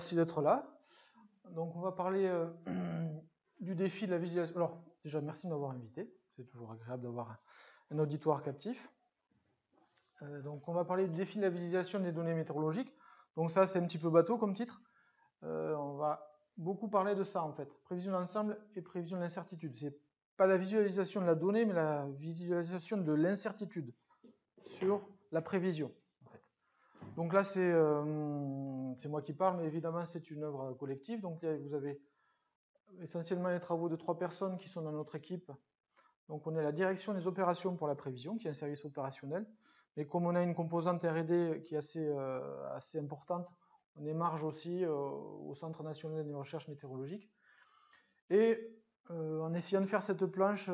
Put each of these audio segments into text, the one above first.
merci d'être là. Donc on va parler euh, du défi de la visualisation. Alors déjà merci de m'avoir invité, c'est toujours agréable d'avoir un auditoire captif. Euh, donc on va parler du défi de la visualisation des données météorologiques. Donc ça c'est un petit peu bateau comme titre. Euh, on va beaucoup parler de ça en fait. Prévision d'ensemble et prévision de l'incertitude. C'est pas la visualisation de la donnée, mais la visualisation de l'incertitude sur la prévision. Donc là, euh, c'est moi qui parle, mais évidemment, c'est une œuvre collective. Donc vous avez essentiellement les travaux de trois personnes qui sont dans notre équipe. Donc on est la direction des opérations pour la prévision, qui est un service opérationnel. Mais comme on a une composante R&D qui est assez, euh, importante, on émarge aussi euh, au Centre national de recherche météorologique. Et en essayant de faire cette planche,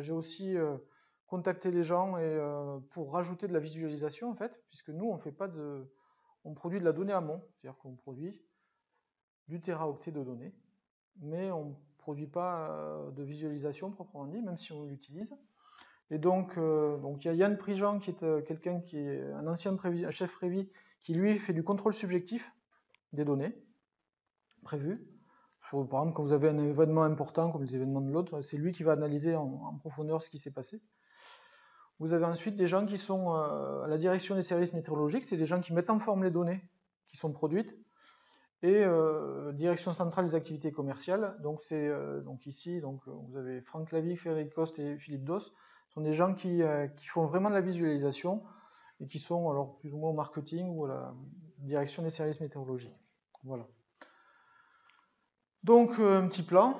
j'ai aussi contacter les gens et, euh, pour rajouter de la visualisation en fait, puisque nous on fait pas de, on produit de la donnée amont, c'est-à-dire qu'on produit du téraoctet de données, mais on ne produit pas euh, de visualisation proprement dit, même si on l'utilise. Et donc, euh, donc il y a Yann Prigent qui est quelqu'un qui est un ancien chef prévis qui lui fait du contrôle subjectif des données prévues. Par exemple, quand vous avez un événement important comme les événements de l'autre, c'est lui qui va analyser en profondeur ce qui s'est passé. Vous avez ensuite des gens qui sont euh, à la direction des services météorologiques, c'est des gens qui mettent en forme les données qui sont produites. Et euh, direction centrale des activités commerciales, donc c'est euh, donc ici, donc vous avez Franck Lavie, Frédéric Coste et Philippe Dos, ce sont des gens qui, qui, font vraiment de la visualisation et qui sont alors plus ou moins au marketing ou à la direction des services météorologiques. Voilà. Donc un petit plan.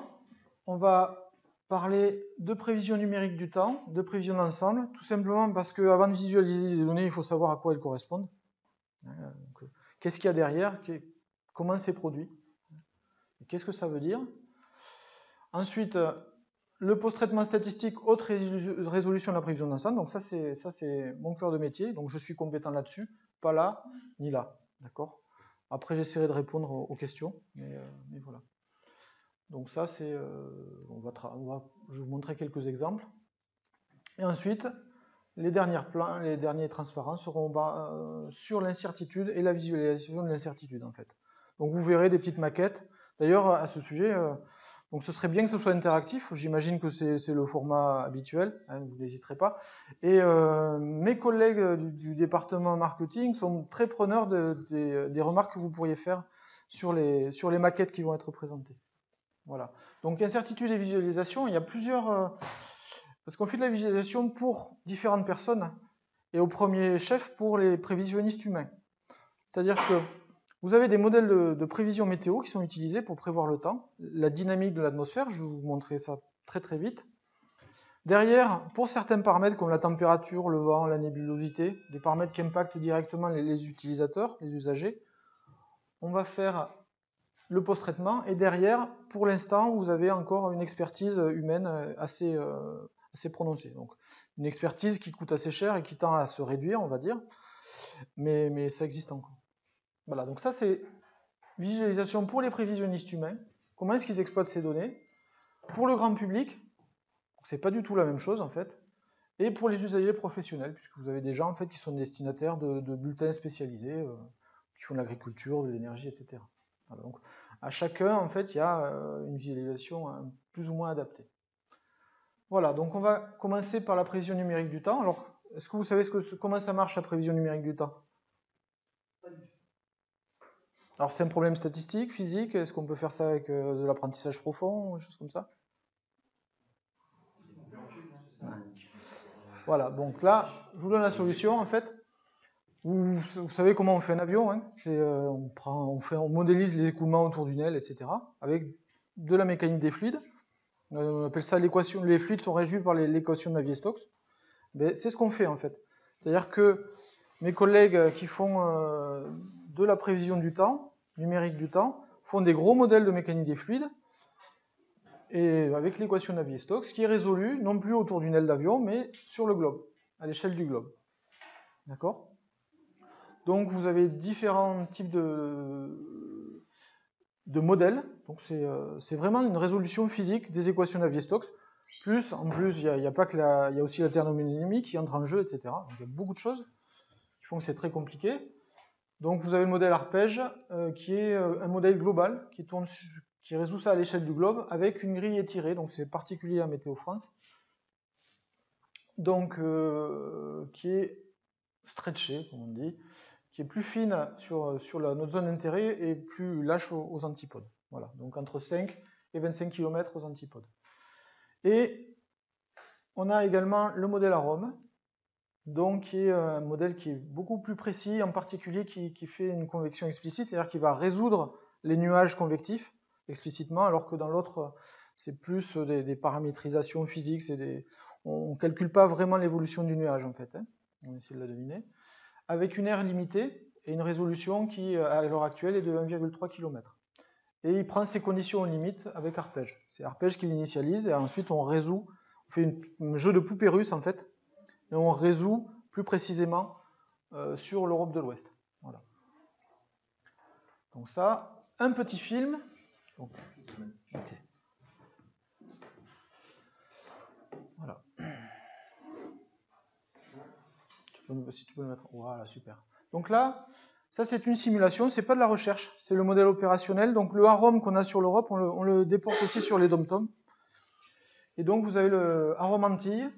On va parler de prévision numérique du temps, de prévision d'ensemble, tout simplement parce qu'avant de visualiser les données, il faut savoir à quoi elles correspondent. Euh, qu'est-ce qu'il y a derrière Comment c'est produit Qu'est-ce que ça veut dire Ensuite, le post-traitement statistique, haute résolution de la prévision d'ensemble. Donc ça, c'est mon cœur de métier. Donc je suis compétent là-dessus, pas là ni là. D'accord? Après, j'essaierai de répondre aux, questions, mais, euh, mais voilà. Donc ça, c'est, euh, on, va je vais vous montrer quelques exemples. Et ensuite, les derniers plans, les derniers transparents seront euh, sur l'incertitude et la visualisation de l'incertitude en fait. Donc vous verrez des petites maquettes. D'ailleurs, à ce sujet, euh, donc ce serait bien que ce soit interactif. J'imagine que c'est le format habituel. Hein, vous n'hésiterez pas. Et mes collègues du, département marketing sont très preneurs des remarques que vous pourriez faire sur les maquettes qui vont être présentées. Voilà. Donc incertitude et visualisation, il y a plusieurs... Euh, parce qu'on fait de la visualisation pour différentes personnes, et au premier chef pour les prévisionnistes humains. C'est-à-dire que vous avez des modèles de, prévision météo qui sont utilisés pour prévoir le temps, la dynamique de l'atmosphère, je vais vous montrer ça très très vite. Derrière, pour certains paramètres comme la température, le vent, la nébulosité, des paramètres qui impactent directement les utilisateurs, les usagers, on va faire le post-traitement. Et derrière, pour l'instant, vous avez encore une expertise humaine assez, euh, assez prononcée. Donc, une expertise qui coûte assez cher et qui tend à se réduire, on va dire, mais, ça existe encore. Voilà, donc ça c'est visualisation pour les prévisionnistes humains. Comment est-ce qu'ils exploitent ces données? Pour le grand public, c'est pas du tout la même chose en fait. Et pour les usagers professionnels, puisque vous avez des gens en fait qui sont destinataires de, bulletins spécialisés, euh, qui font de l'agriculture, de l'énergie, etc donc, à chacun, en fait, il y a euh, une visualisation hein, plus ou moins adaptée. Voilà, donc on va commencer par la prévision numérique du temps. Alors, est-ce que vous savez ce que, comment ça marche la prévision numérique du temps? Alors, c'est un problème statistique, physique? Est-ce qu'on peut faire ça avec euh, de l'apprentissage profond, des choses comme ça? Voilà, donc là, je vous donne la solution, en fait. Vous, savez comment on fait un avion hein euh, on, modélise les écoulements autour d'une aile, etc. Avec de la mécanique des fluides. On appelle ça l'équation. Les fluides sont régis par l'équation de Navier-Stokes. Ben, c'est ce qu'on fait en fait. C'est-à-dire que mes collègues qui font euh, de la prévision du temps, numérique du temps, font des gros modèles de mécanique des fluides et avec l'équation de Navier-Stokes qui est résolue non plus autour d'une aile d'avion mais sur le globe, à l'échelle du globe. D'accord? Donc vous avez différents types de, modèles. Euh, c'est vraiment une résolution physique des équations Navier-Stokes. Plus, en plus, il y, a, pas que la, aussi la thermodynamique qui entre en jeu, etc. Il y a beaucoup de choses qui font que c'est très compliqué. Donc vous avez le modèle arpège euh, qui est euh, un modèle global qui, tourne qui résout ça à l'échelle du globe avec une grille étirée, donc c'est particulier à Météo France. Donc qui est stretché, comme on dit, qui est plus fine sur, la, notre zone d'intérêt et plus lâche aux, antipodes. Voilà, donc entre 5 et 25 km aux antipodes. Et on a également le modèle arôme, donc qui est un modèle qui est beaucoup plus précis, en particulier qui, fait une convection explicite, c'est-à-dire qui va résoudre les nuages convectifs explicitement, alors que dans l'autre, c'est plus des, paramétrisations physiques, on ne calcule pas vraiment l'évolution du nuage en fait, hein. on essaie de la deviner, avec une aire limitée et une résolution qui, à l'heure actuelle, est de 1,3 km. Et il prend ses conditions limites avec arpège. C'est arpège qui l'initialise et ensuite on résout, on fait un jeu de poupée russe en fait, et on résout plus précisément euh, sur l'Europe de l'Ouest. Voilà. Donc ça, un petit film. Si tu peux le mettre. Voilà, super. Donc là, ça c'est une simulation, c'est pas de la recherche, c'est le modèle opérationnel. Donc le arôme qu'on a sur l'Europe, on le, le, déporte aussi sur les dom Et donc vous avez le arôme Antilles,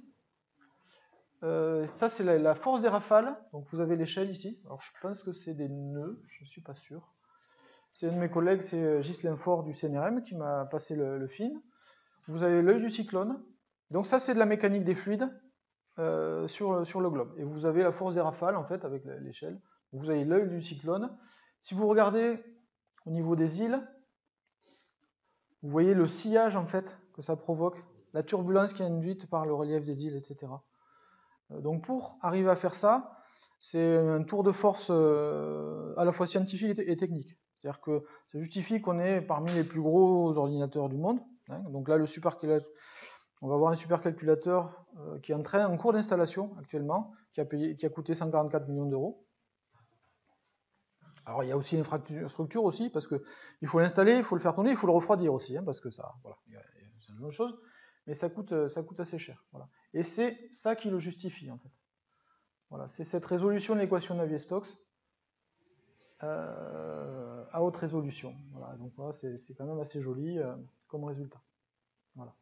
euh, ça, c'est la, force des rafales. Donc, vous avez l'échelle ici. Alors, je pense que c'est des nœuds, je ne suis pas sûr. C'est un de mes collègues, c'est euh, Ghislain Fort du CNRM qui m'a passé le, film. Vous avez l'œil du cyclone. Donc, ça, c'est de la mécanique des fluides euh, sur, sur le globe. Et vous avez la force des rafales, en fait, avec l'échelle. Vous avez l'œil du cyclone. Si vous regardez au niveau des îles, vous voyez le sillage, en fait, que ça provoque, la turbulence qui est induite par le relief des îles, etc. Euh, donc pour arriver à faire ça, c'est un tour de force euh, à la fois scientifique et technique. C'est-à-dire que ça justifie qu'on est parmi les plus gros ordinateurs du monde. Hein. Donc là, le supercalculateur, on va avoir un supercalculateur euh, qui est en en cours d'installation actuellement, qui a, coûté 144 millions d'euros. Alors il y a aussi une infrastructure aussi, parce qu'il faut l'installer, il faut le faire tourner, il faut le refroidir aussi, hein, parce que ça, voilà, c'est une autre chose mais ça coûte, euh, assez cher. Et c'est ça qui le justifie, en fait. Voilà, c'est cette résolution de l'équation Navier-Stokes euh, à haute résolution. Voilà, donc c'est, quand même assez joli comme résultat. Voilà.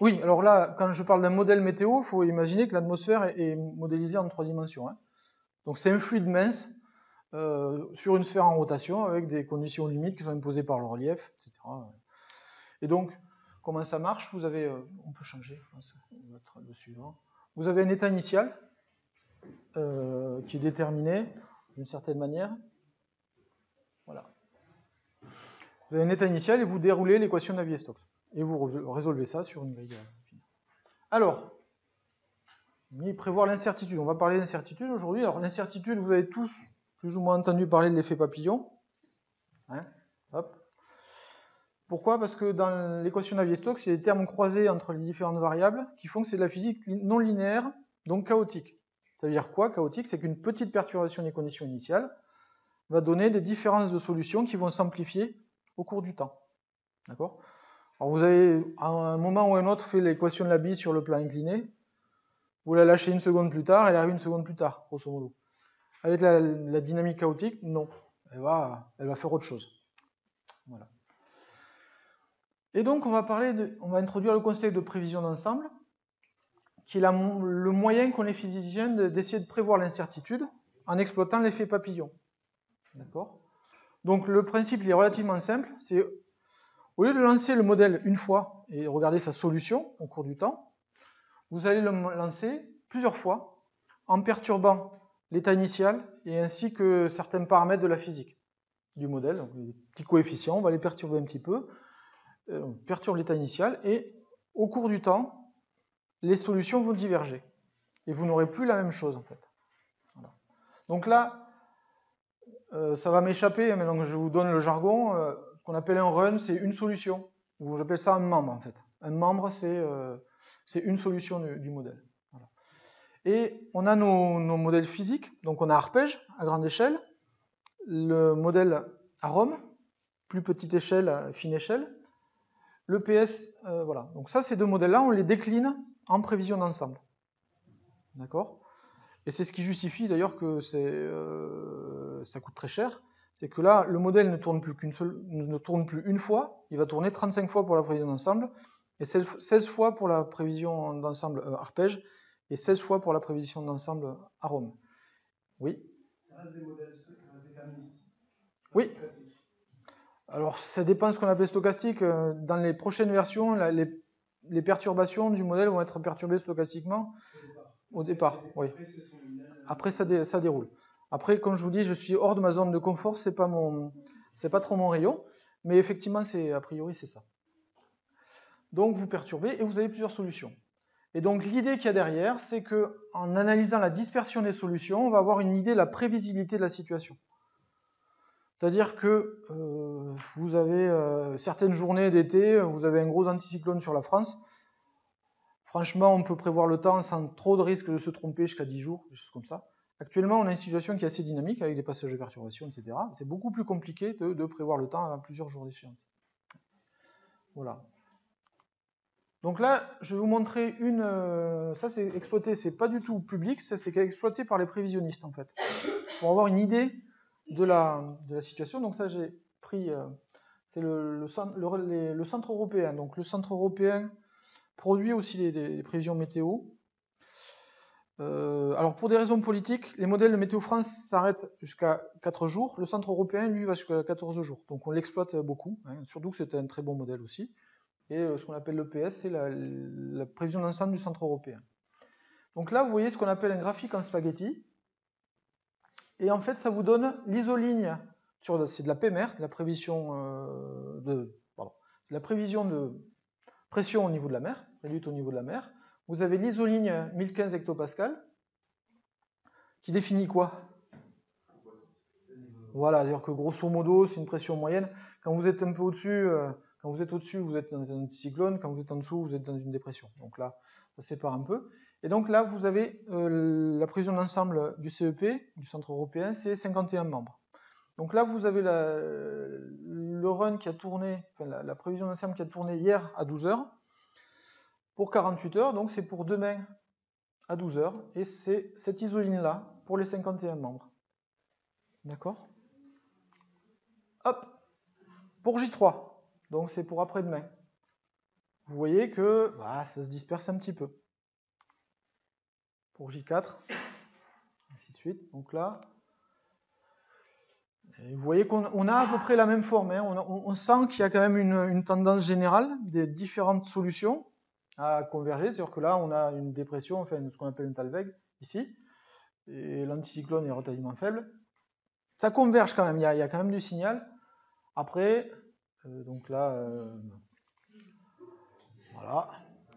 Oui, alors là, quand je parle d'un modèle météo, il faut imaginer que l'atmosphère est, modélisée en trois dimensions. Hein. Donc c'est un fluide mince sur une sphère en rotation avec des conditions limites qui sont imposées par le relief, etc. Et donc, comment ça marche? Vous avez, euh, on peut changer, le suivant. Vous avez un état initial euh, qui est déterminé d'une certaine manière. Voilà. Vous avez un état initial et vous déroulez l'équation de Navier-Stokes. Et vous résolvez ça sur une grille. Alors, prévoir l'incertitude. On va parler d'incertitude aujourd'hui. Alors, l'incertitude, vous avez tous plus ou moins entendu parler de l'effet papillon. Hein Hop. Pourquoi? Parce que dans l'équation Navier-Stokes, c'est des termes croisés entre les différentes variables qui font que c'est de la physique non linéaire, donc chaotique. Ça veut dire quoi Chaotique, c'est qu'une petite perturbation des conditions initiales va donner des différences de solutions qui vont s'amplifier au cours du temps. D'accord? Alors vous avez à un moment ou à un autre fait l'équation de la bille sur le plan incliné, vous la lâchez une seconde plus tard, elle arrive une seconde plus tard, grosso modo. Avec la, dynamique chaotique, non. Elle va, elle va faire autre chose. Voilà. Et donc, on va, parler de, on va introduire le concept de prévision d'ensemble, qui est le moyen qu'ont les physiciens d'essayer de prévoir l'incertitude en exploitant l'effet papillon. D'accord? Donc, le principe est relativement simple. C'est au lieu de lancer le modèle une fois et regarder sa solution au cours du temps, vous allez le lancer plusieurs fois en perturbant l'état initial et ainsi que certains paramètres de la physique du modèle. Les petits coefficients, on va les perturber un petit peu euh, perturbe l'état initial et au cours du temps, les solutions vont diverger. Et vous n'aurez plus la même chose en fait. Donc là, euh, ça va m'échapper, mais donc je vous donne le jargon. Euh, qu'on appelle un run, c'est une solution. Ou j'appelle ça un membre en fait. Un membre, c'est une solution du, modèle. Et on a nos, modèles physiques. Donc on a arpège à grande échelle, le modèle à plus petite échelle, fine échelle, le PS, euh, voilà. Donc ça, ces deux modèles-là, on les décline en prévision d'ensemble. D'accord? Et c'est ce qui justifie d'ailleurs que euh, ça coûte très cher. C'est que là, le modèle ne tourne plus qu'une seule, ne tourne plus une fois, il va tourner 35 fois pour la prévision d'ensemble, et 16 fois pour la prévision d'ensemble euh, arpège, et 16 fois pour la prévision d'ensemble arôme. Oui Ça reste des modèles déterministes. Oui. Alors, ça dépend de ce qu'on appelle stochastique. Euh, dans les prochaines versions, les, perturbations du modèle vont être perturbées stochastiquement au départ. oui. Après, ça, déroule. Après, comme je vous dis, je suis hors de ma zone de confort, c'est pas mon, c'est pas trop mon rayon, mais effectivement, c'est a priori c'est ça. Donc vous perturbez et vous avez plusieurs solutions. Et donc l'idée qu'il y a derrière, c'est que en analysant la dispersion des solutions, on va avoir une idée de la prévisibilité de la situation. C'est-à-dire que euh, vous avez euh, certaines journées d'été, vous avez un gros anticyclone sur la France. Franchement, on peut prévoir le temps sans trop de risque de se tromper jusqu'à 10 jours, des choses comme ça. Actuellement, on a une situation qui est assez dynamique avec des passages de perturbation, etc. C'est beaucoup plus compliqué de, prévoir le temps à plusieurs jours d'échéance. Voilà. Donc là, je vais vous montrer une. Euh, ça, c'est exploité, c'est pas du tout public, ça c'est exploité par les prévisionnistes en fait, pour avoir une idée de la, situation. Donc ça, j'ai pris, euh, c'est le, centre européen. Donc le centre européen produit aussi des, prévisions météo. Euh, alors pour des raisons politiques, les modèles de Météo France s'arrêtent jusqu'à 4 jours. Le centre européen, lui, va jusqu'à 14 jours. Donc on l'exploite beaucoup, hein, surtout que c'est un très bon modèle aussi. Et euh, ce qu'on appelle l'EPS, c'est la, la prévision d'ensemble du centre européen. Donc là, vous voyez ce qu'on appelle un graphique en spaghetti. Et en fait, ça vous donne l'isoligne, c'est de la PMR, de la prévision euh, de, la prévision de pression au niveau de la mer, réduite au niveau de la mer. Vous avez l'isoligne 1015 hectopascal, qui définit quoi? Voilà, c'est-à-dire que grosso modo, c'est une pression moyenne. Quand vous êtes un peu au-dessus, euh, quand vous êtes au-dessus, vous êtes dans un anticyclone. Quand vous êtes en dessous, vous êtes dans une dépression. Donc là, ça sépare un peu. Et donc là, vous avez euh, la prévision d'ensemble du CEP, du Centre européen, c'est 51 membres. Donc là, vous avez le run qui a tourné, enfin la, prévision d'ensemble qui a tourné hier à 12 heures pour 48 heures, donc c'est pour demain à 12 heures, et c'est cette isoline-là pour les 51 membres. D'accord? Hop Pour J3, donc c'est pour après-demain. Vous voyez que bah, ça se disperse un petit peu pour J4, ainsi de suite. Donc là, vous voyez qu'on a à peu près la même forme. Hein. On, sent qu'il y a quand même une, tendance générale des différentes solutions à converger. C'est-à-dire que là, on a une dépression, enfin ce qu'on appelle une talweg ici, et l'anticyclone est relativement faible. Ça converge quand même, il y a, quand même du signal. Après, euh, donc là, euh, voilà,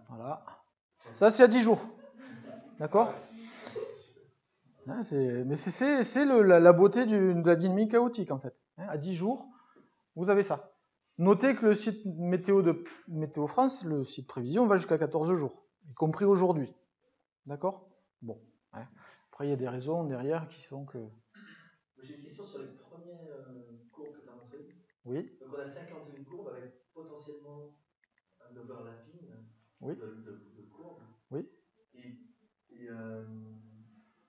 voilà. Ça, c'est à 10 jours. D'accord? Mais c'est la, beauté de la dynamique chaotique, en fait. Hein, à 10 jours, vous avez ça. Notez que le site météo de Météo France, le site prévision, va jusqu'à 14 jours, y compris aujourd'hui. D'accord? Bon. Après, il y a des raisons derrière qui sont que. J'ai une question sur les premières euh, courbes que tu as montrées. Oui. Donc, on a 51 courbes avec potentiellement un overlapping de, de courbes. Oui. Et euh,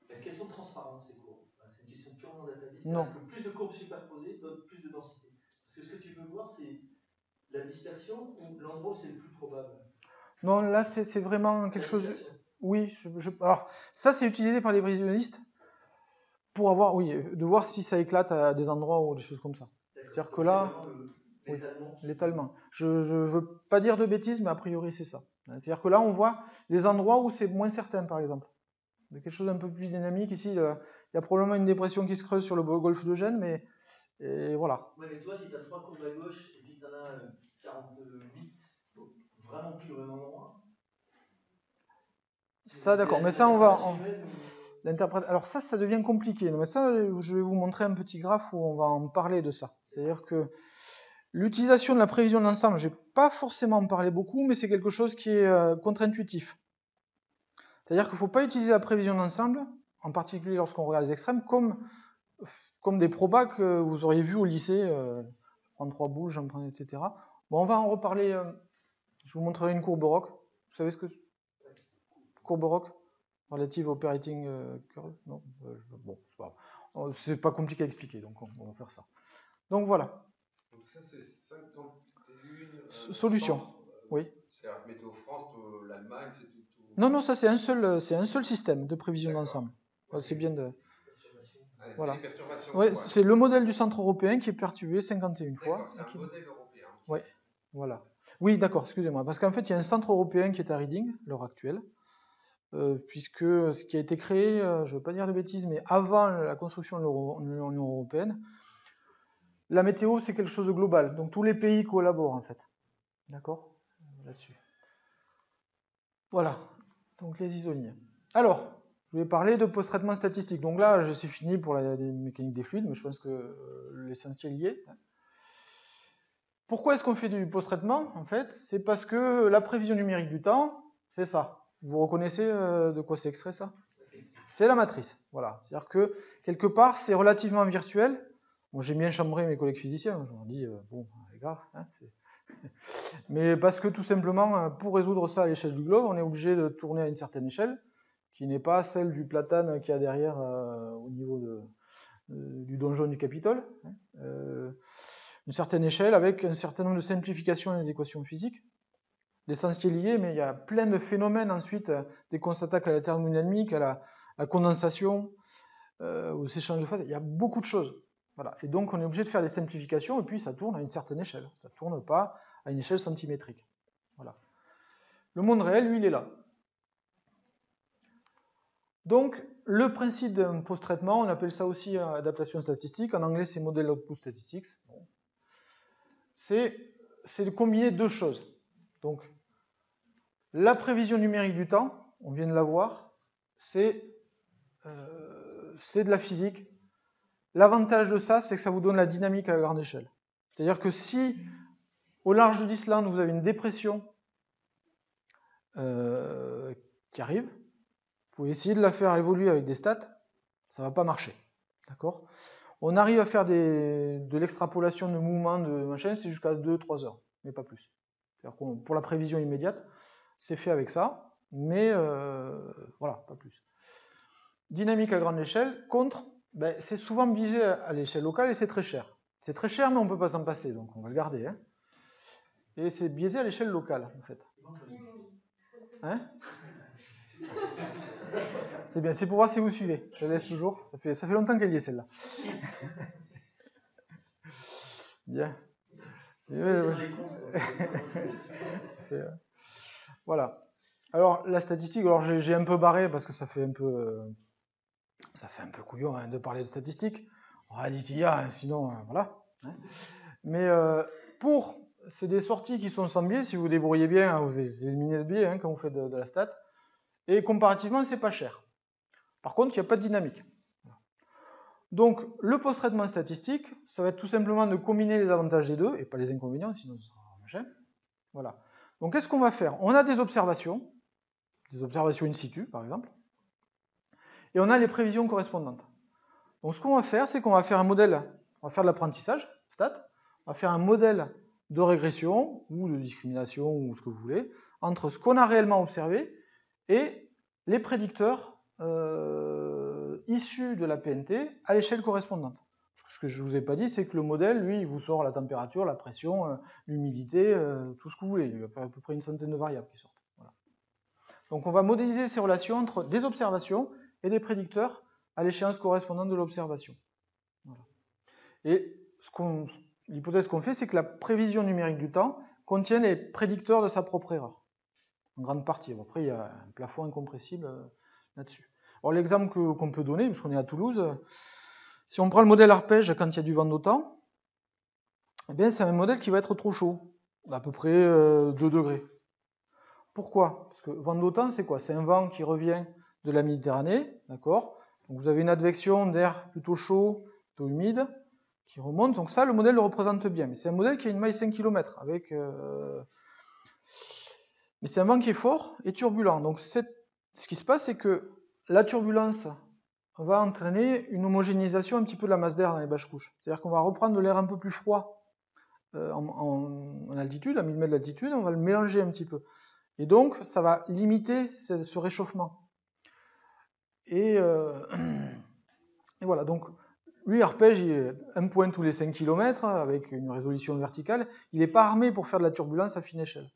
est-ce qu'elles sont transparentes ces courbes? C'est une question purement dataviste. Non. Est-ce que plus de courbes superposées donnent plus de densité Parce que ce que tu veux voir, c'est la dispersion ou l'endroit où c'est le plus probable Non, là, c'est vraiment quelque chose. Oui, je, alors ça, c'est utilisé par les prévisionnistes pour avoir, oui, de voir si ça éclate à des endroits ou des choses comme ça. C'est-à-dire que là. L'étalement. je ne veux pas dire de bêtises, mais a priori, c'est ça. C'est-à-dire que là, on voit les endroits où c'est moins certain, par exemple. Quelque chose d'un peu plus dynamique ici. Il y a probablement une dépression qui se creuse sur le golfe de Gênes, mais et voilà. Ouais, mais toi, si tu as trois courbes à gauche et puis tu en as 48, vraiment pile au même endroit. Ça, d'accord. Mais ça, on va. Alors, ça, ça devient compliqué. Mais ça, je vais vous montrer un petit graphe où on va en parler de ça. C'est-à-dire que L'utilisation de la prévision d'ensemble, je n'ai pas forcément en parlé beaucoup, mais c'est quelque chose qui est euh, contre-intuitif. C'est-à-dire qu'il ne faut pas utiliser la prévision d'ensemble, en particulier lorsqu'on regarde les extrêmes, comme, comme des probas que vous auriez vu au lycée. Euh, prendre trois boules, j'en prends, etc. Bon, on va en reparler. Euh, je vous montrerai une courbe rock. Vous savez ce que Courbe rock? Relative operating euh, curve Non euh, je- Bon, c'est pas C'est pas compliqué à expliquer, donc on, on va faire ça. Donc voilà. Donc ça, c'est 51 S- euh, solution. euh, Oui. Météo France, euh, l'Allemagne, c'est tout. tout- Non, non, ça c'est un seul, euh, c'est un seul système de prévision d'ensemble. C'est bien de. Voilà. Ouais, c'est le modèle du centre européen qui est perturbé 51 fois. C'est un Qui- modèle européen. Ouais. Voilà. Oui, d'accord, excusez-moi. Parce qu'en fait, il y a un centre européen qui est à Reading, l'heure actuelle, euh, puisque ce qui a été créé, euh, je ne veux pas dire de bêtises, mais avant la construction de l'Union européenne, la météo, c'est quelque chose de global. Donc tous les pays collaborent, en fait. D'accord? Là-dessus. Voilà. Donc les isoniers. Alors, je vais parler de post-traitement statistique. Donc là, je suis fini pour la les mécaniques des fluides, mais je pense que euh, l'essentiel y est. Pourquoi est-ce qu'on fait du post-traitement En fait, c'est parce que la prévision numérique du temps, c'est ça. Vous reconnaissez euh, de quoi c'est extrait ça? C'est la matrice. Voilà. C'est-à-dire que quelque part, c'est relativement virtuel. J'ai bien chambré mes collègues physiciens. Je leur dis, euh, bon, les gars, hein, c'est- mais parce que tout simplement, euh, pour résoudre ça à l'échelle du globe, on est obligé de tourner à une certaine échelle, qui n'est pas celle du platane qu'il y a derrière euh, au niveau euh, du donjon du Capitole. hein. Euh, une certaine échelle avec un certain nombre de simplifications des équations physiques. L'essentiel y est, mais il y a plein de phénomènes ensuite, dès qu'on s'attaque à la thermodynamique, à la, condensation, aux échanges de phase, il y a beaucoup de choses. Voilà. Et donc on est obligé de faire des simplifications, et puis ça tourne à une certaine échelle. Ça ne tourne pas à une échelle centimétrique. Voilà. Le monde réel, lui, il est là. Donc, le principe d'un post-traitement, on appelle ça aussi euh, adaptation statistique. En anglais, c'est model output statistics. C'est de combiner deux choses. Donc, la prévision numérique du temps, on vient de la voir, c'est euh, de la physique. L'avantage de ça, c'est que ça vous donne la dynamique à grande échelle. C'est-à-dire que si au large de l'Islande, vous avez une dépression euh, qui arrive, pouvez essayer de la faire évoluer avec des stats, ça ne va pas marcher. D'accord? On arrive à faire de l'extrapolation de mouvements de machin, c'est jusqu'à 2-3 heures, mais pas plus. Pour la prévision immédiate, c'est fait avec ça, mais euh, voilà, pas plus. Dynamique à grande échelle, contre, ben, c'est souvent biaisé à, à l'échelle locale et c'est très cher. C'est très cher, mais on ne peut pas s'en passer, donc on va le garder. hein. Et c'est biaisé à l'échelle locale, en fait. Hein? c'est bien, c'est pour voir si vous suivez. Je laisse toujours. Ça fait, ça fait longtemps qu'elle y est celle-là. bien. Euh, Voilà. Alors la statistique, alors j'ai un peu barré parce que ça fait un peu, euh, ça fait un peu couillon hein, de parler de statistiques. On va dire qu'il y a, hein, sinon euh, voilà. hein. Mais euh, pour, c'est des sorties qui sont sans biais. Si vous débrouillez bien, vous éliminez le biais hein, quand vous faites de, de la stat. Et comparativement, c'est pas cher. Par contre, il n'y a pas de dynamique. Donc, le post-traitement statistique, ça va être tout simplement de combiner les avantages des deux et pas les inconvénients, sinon ça sera machin. Voilà. Donc, qu'est-ce qu'on va faire? On a des observations, des observations in situ, par exemple, et on a les prévisions correspondantes. Donc, ce qu'on va faire, c'est qu'on va faire un modèle, on va faire de l'apprentissage, stat, on va faire un modèle de régression ou de discrimination ou ce que vous voulez, entre ce qu'on a réellement observé et les prédicteurs euh, issus de la PNT à l'échelle correspondante. Ce que je ne vous ai pas dit, c'est que le modèle, lui, il vous sort la température, la pression, euh, l'humidité, euh, tout ce que vous voulez. Il y a à peu près une centaine de variables qui sortent. Donc on va modéliser ces relations entre des observations et des prédicteurs à l'échéance correspondante de l'observation. Et l'hypothèse qu'on fait, c'est que la prévision numérique du temps contient les prédicteurs de sa propre erreur en grande partie. Après, il y a un plafond incompressible euh, là-dessus. Alors, l'exemple qu'on peut donner, puisqu'on est à Toulouse, euh, si on prend le modèle arpège quand il y a du vent d'autant, eh c'est un modèle qui va être trop chaud, à peu près euh, 2 degrés. Pourquoi? Parce que vent d'autant, c'est quoi? C'est un vent qui revient de la Méditerranée, d'accord? Donc, vous avez une advection d'air plutôt chaud, plutôt humide, qui remonte. Donc, ça, le modèle le représente bien. Mais c'est un modèle qui a une maille 5 km, avec. euh, mais c'est un vent qui est fort et turbulent. Donc ce qui se passe, c'est que la turbulence va entraîner une homogénéisation un petit peu de la masse d'air dans les bâches couches. C'est-à-dire qu'on va reprendre de l'air un peu plus froid euh, en, altitude, à 1000 mètres d'altitude, on va le mélanger un petit peu. Et donc, ça va limiter ce, réchauffement. Et, euh, et voilà, donc lui, arpège, il est un point tous les 5 km avec une résolution verticale. Il n'est pas armé pour faire de la turbulence à fine échelle.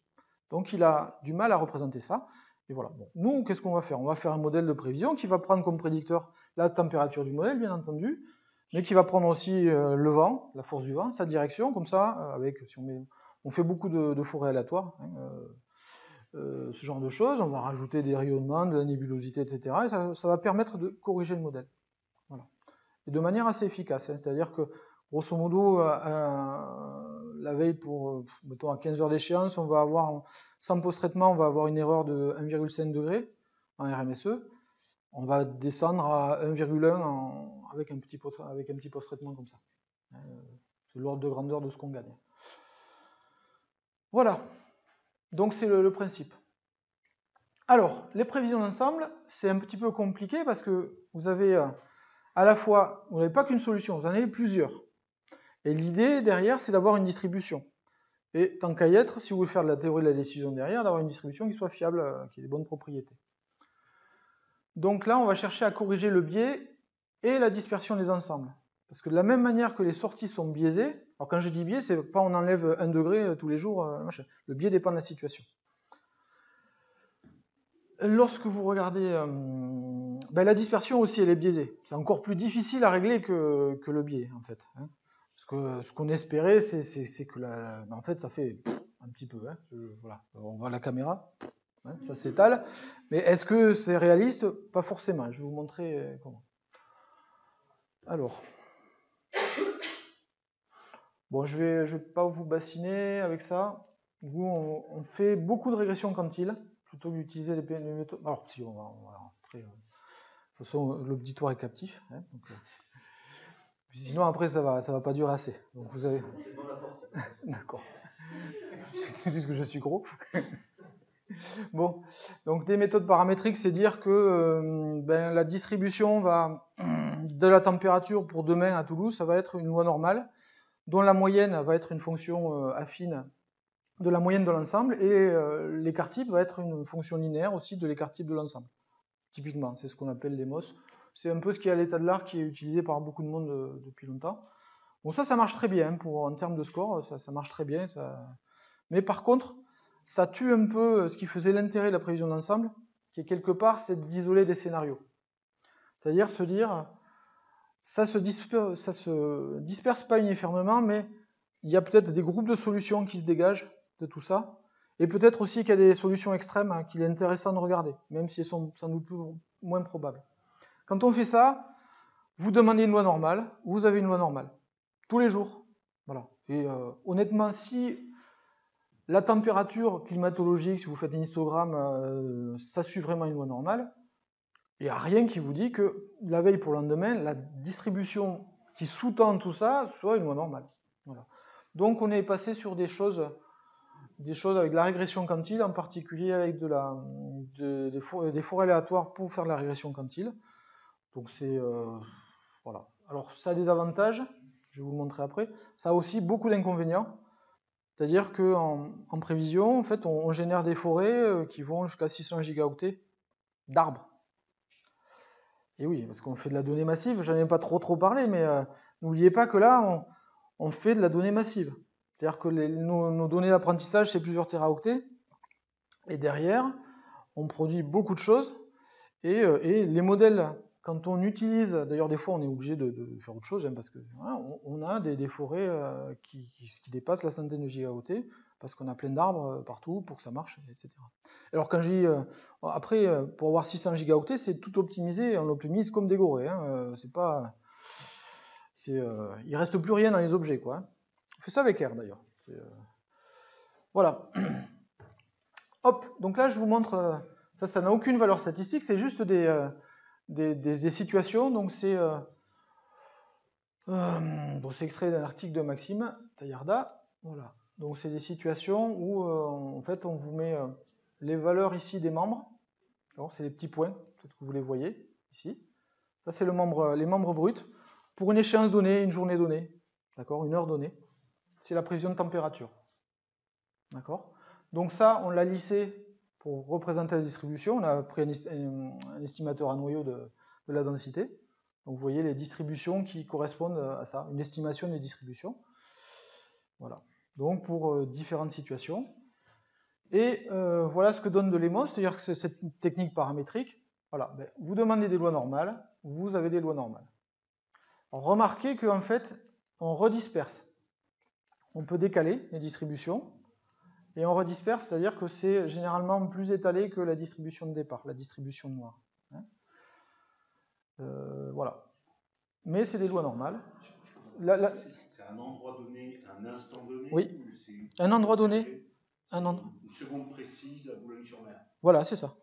Donc il a du mal à représenter ça. Et voilà. Bon. Nous, qu'est-ce qu'on va faire? On va faire un modèle de prévision qui va prendre comme prédicteur la température du modèle, bien entendu, mais qui va prendre aussi euh, le vent, la force du vent, sa direction, comme ça, euh, avec, si on, met, on fait beaucoup de, forêts aléatoires, hein, euh, ce genre de choses, on va rajouter des rayonnements, de la nébulosité, etc. Et ça, va permettre de corriger le modèle. Voilà. Et de manière assez efficace, hein, c'est-à-dire que, grosso modo, la veille pour, euh, mettons, à 15 heures d'échéance, on va avoir, sans post-traitement, on va avoir une erreur de 1,5 degré en RMSE. On va descendre à 1,1 avec un petit avec un petit post-traitement comme ça. Euh, c'est l'ordre de grandeur de ce qu'on gagne. Voilà. Donc c'est le, le, principe. Alors, les prévisions d'ensemble, c'est un petit peu compliqué parce que vous avez euh, à la fois, vous n'avez pas qu'une solution, vous en avez plusieurs. Et l'idée derrière, c'est d'avoir une distribution. Et tant qu'à y être, si vous voulez faire de la théorie de la décision derrière, d'avoir une distribution qui soit fiable, euh, qui ait des bonnes propriétés. Donc là, on va chercher à corriger le biais et la dispersion des ensembles. Parce que de la même manière que les sorties sont biaisées, alors quand je dis biais, c'est pas on enlève un degré euh, tous les jours, euh, le biais dépend de la situation. Lorsque vous regardez, ben la dispersion aussi, elle est biaisée. C'est encore plus difficile à régler que, que le biais, en fait. Que ce qu'on espérait, c'est que la, ben en fait, ça fait un petit peu. Hein, voilà. On voit la caméra, hein, ça s'étale. Mais est-ce que c'est réaliste? Pas forcément. Je vais vous montrer comment. Alors. Bon, je vais, je vais pas vous bassiner avec ça. Vous, on, on fait beaucoup de régression quantile plutôt que d'utiliser les, méthodes. Alors, si, on va. On va après, euh, de toute façon, l'auditoire est captif. Hein, donc, sinon, après, ça va, ça va pas durer assez. Donc, vous. D'accord. C'est juste que je suis gros. bon, donc des méthodes paramétriques, c'est dire que euh, ben, la distribution de la température pour demain à Toulouse, ça va être une loi normale dont la moyenne va être une fonction euh, affine de la moyenne de l'ensemble, et euh, l'écart type va être une fonction linéaire aussi de l'écart type de l'ensemble. Typiquement, c'est ce qu'on appelle les MOS. C'est un peu ce qui est à l'état de l'art qui est utilisé par beaucoup de monde euh, depuis longtemps. Bon, ça, ça marche très bien pour, en termes de score, ça, marche très bien. Mais par contre, ça tue un peu ce qui faisait l'intérêt de la prévision d'ensemble, qui est quelque part, c'est d'isoler des scénarios. C'est-à-dire se dire, ça se, disperse, ça se disperse pas uniformément, mais il y a peut-être des groupes de solutions qui se dégagent de tout ça, et peut-être aussi qu'il y a des solutions extrêmes hein, qu'il est intéressant de regarder, même si elles sont sans doute moins probables. Quand on fait ça, vous demandez une loi normale, vous avez une loi normale, tous les jours. Voilà. Et euh, honnêtement, si la température climatologique, si vous faites un histogramme, euh, ça suit vraiment une loi normale, il n'y a rien qui vous dit que la veille pour le lendemain, la distribution qui sous-tend tout ça soit une loi normale. Donc on est passé sur des choses, des choses avec la régression quantile, en particulier avec des, fours, des aléatoires pour faire de la régression quantile. Donc c'est euh, voilà. Alors ça a des avantages, je vais vous le montrer après. Ça a aussi beaucoup d'inconvénients. C'est-à-dire qu'en en prévision, en fait, on, génère des forêts euh, qui vont jusqu'à 600 gigaoctets d'arbres. Et oui, parce qu'on fait de la donnée massive, j'en ai pas trop trop parlé, mais euh, n'oubliez pas que là, on, fait de la donnée massive. C'est-à-dire que nos, données d'apprentissage, c'est plusieurs téraoctets, et derrière, on produit beaucoup de choses, et, les modèles, quand on utilise, d'ailleurs des fois on est obligé de, faire autre chose, hein, parce que a des, forêts euh, qui, dépassent la centaine de gigaoctets, parce qu'on a plein d'arbres partout pour que ça marche, etc. Alors quand dis, euh, après, pour avoir 600 gigaoctets, c'est tout optimisé, on l'optimise comme des gorées, hein, euh, c'est pas, c'est, euh, il reste plus rien dans les objets, quoi. Hein. On fait ça avec R d'ailleurs. Euh, voilà. Hop, donc là je vous montre, ça, ça n'a aucune valeur statistique, c'est juste des, des, situations, donc c'est, bon, c'est extrait d'un article de Maxime Taillarda, voilà. Donc c'est des situations où euh, en fait on vous met euh, les valeurs ici des membres. C'est les petits points, peut-être que vous les voyez ici. Ça c'est le membre, les membres bruts pour une échéance donnée, une journée donnée, d'accord, une heure donnée. C'est la prévision de température, d'accord? Donc ça on l'a lissé pour représenter la distribution, on a pris un, est- un- un estimateur à noyau de, de la densité. Donc vous voyez les distributions qui correspondent à ça, une estimation des distributions. Voilà. Donc pour euh, différentes situations. Et euh, voilà ce que donne de l'EMO, c'est-à-dire que c'est cette technique paramétrique. Voilà, ben, vous demandez des lois normales, vous avez des lois normales. Alors, remarquez qu'en fait, on redisperse. On peut décaler les distributions et on redisperse, c'est-à-dire que c'est généralement plus étalé que la distribution de départ, la distribution noire. hein. Euh, voilà. Mais c'est des lois normales. La- C'est un endroit donné, un instant donné Oui. Un endroit donné, un Une seconde précise à Boulogne-sur-Mer. Voilà, c'est ça.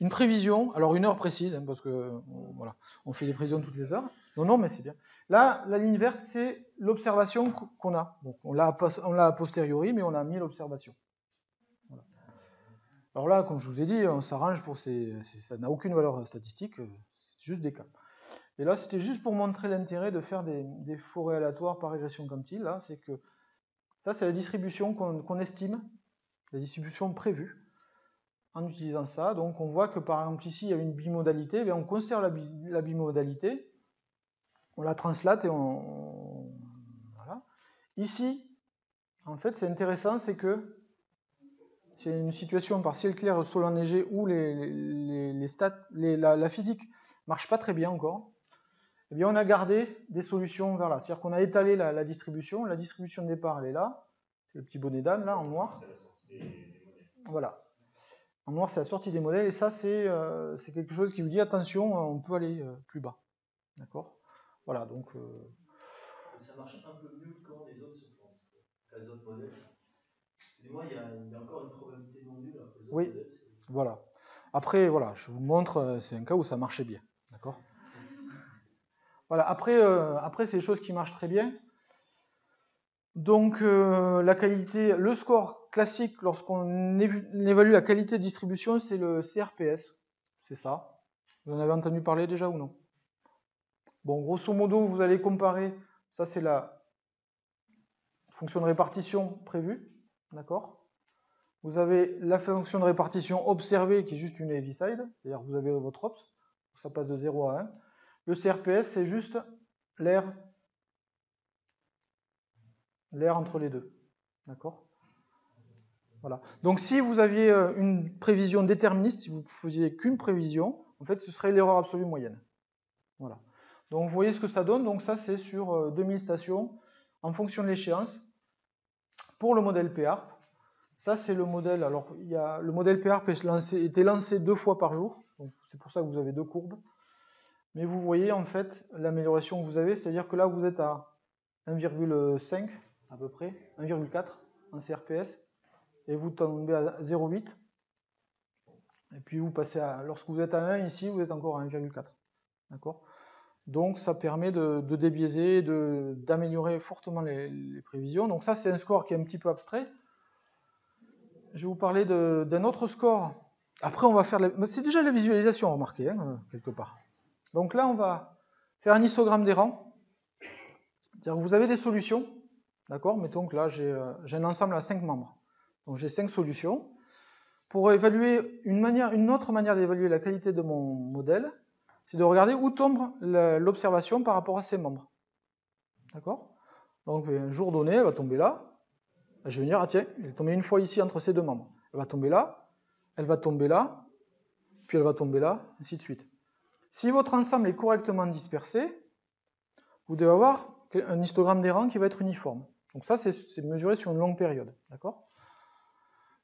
Une prévision, alors une heure précise, hein, parce que on- voilà, on fait des prévisions toutes les heures. Non, non, mais c'est bien. Là, la ligne verte, c'est l'observation qu- qu'on a. Donc, on l'a a posteriori, mais on a mis l'observation. Alors là, comme je vous ai dit, on s'arrange pour ces, ça n'a aucune valeur statistique, euh, c'est juste des cas. Et là, c'était juste pour montrer l'intérêt de faire des, des forêts aléatoires par régression quantile. Là, c'est que ça, c'est la distribution qu'on estime, la distribution prévue en utilisant ça. Donc on voit que par exemple ici il y a une bimodalité, eh on conserve la, bi- la bimodalité, on la translate et on... Voilà. Ici, en fait c'est intéressant, c'est que c'est une situation par ciel clair, sol enneigé où les, stats, les- la, la physique marche pas très bien encore. Eh bien on a gardé des solutions vers là. C'est-à-dire qu'on a étalé la, distribution, la distribution de départ elle est là, c'est le petit bonnet d'âne là en noir. Voilà. En noir, c'est la sortie des modèles, et ça, c'est euh, quelque chose qui vous dit attention, euh, on peut aller euh, plus bas. D'accord? Voilà, donc. Ça marche un peu mieux quand les autres se quand les autres modèles. Excusez-moi, il y, a, il y a encore une probabilité non nulle. alors que les autres Oui. voilà. Après, voilà, je vous montre, euh, c'est un cas où ça marchait bien. D'accord? Voilà, après, euh, après c'est des choses qui marchent très bien. Donc, euh, la qualité, le score classique lorsqu'on évalue la qualité de distribution, c'est le CRPS. C'est ça. Vous en avez entendu parler déjà ou non? Bon, grosso modo, vous allez comparer. Ça, c'est la fonction de répartition prévue. D'accord? Vous avez la fonction de répartition observée qui est juste une heaviside, c'est-à-dire que vous avez votre ops, ça passe de 0 à 1. Le CRPS, c'est juste l'air entre les deux. D'accord? Voilà. Donc si vous aviez euh, une prévision déterministe, si vous ne faisiez qu'une prévision, en fait, ce serait l'erreur absolue moyenne. Voilà. Donc vous voyez ce que ça donne. Donc ça, c'est sur euh, 2000 stations en fonction de l'échéance. Pour le modèle PARP, ça c'est le modèle. Alors il y a, le modèle PARP lancé- était lancé deux fois par jour. C'est pour ça que vous avez deux courbes. Mais vous voyez en fait l'amélioration que vous avez, c'est-à-dire que là vous êtes à 1,5 à peu près, 1,4 en CRPS, et vous tombez à 0,8. Et puis vous passez à, lorsque vous êtes à 1 ici, vous êtes encore à 1,4. D'accord? Donc ça permet de, de débiaiser, d'améliorer fortement les, prévisions. Donc ça c'est un score qui est un petit peu abstrait. Je vais vous parler d'un autre score. Après on va faire, c'est déjà la visualisation, remarquez, hein, quelque part. Donc là on va faire un histogramme des rangs. C'est-à-dire vous avez des solutions, d'accord? Mettons que là j'ai euh, un ensemble à 5 membres. Donc j'ai 5 solutions. Pour évaluer une autre manière d'évaluer la qualité de mon modèle, c'est de regarder où tombe l'observation par rapport à ses membres. D'accord? Donc un jour donné, elle va tomber là. Je vais dire, ah tiens, elle est tombée une fois ici entre ces deux membres. Elle va tomber là, elle va tomber là, puis elle va tomber là, ainsi de suite. Si votre ensemble est correctement dispersé, vous devez avoir un histogramme des rangs qui va être uniforme. Donc ça, c'est mesuré sur une longue période. D'accord?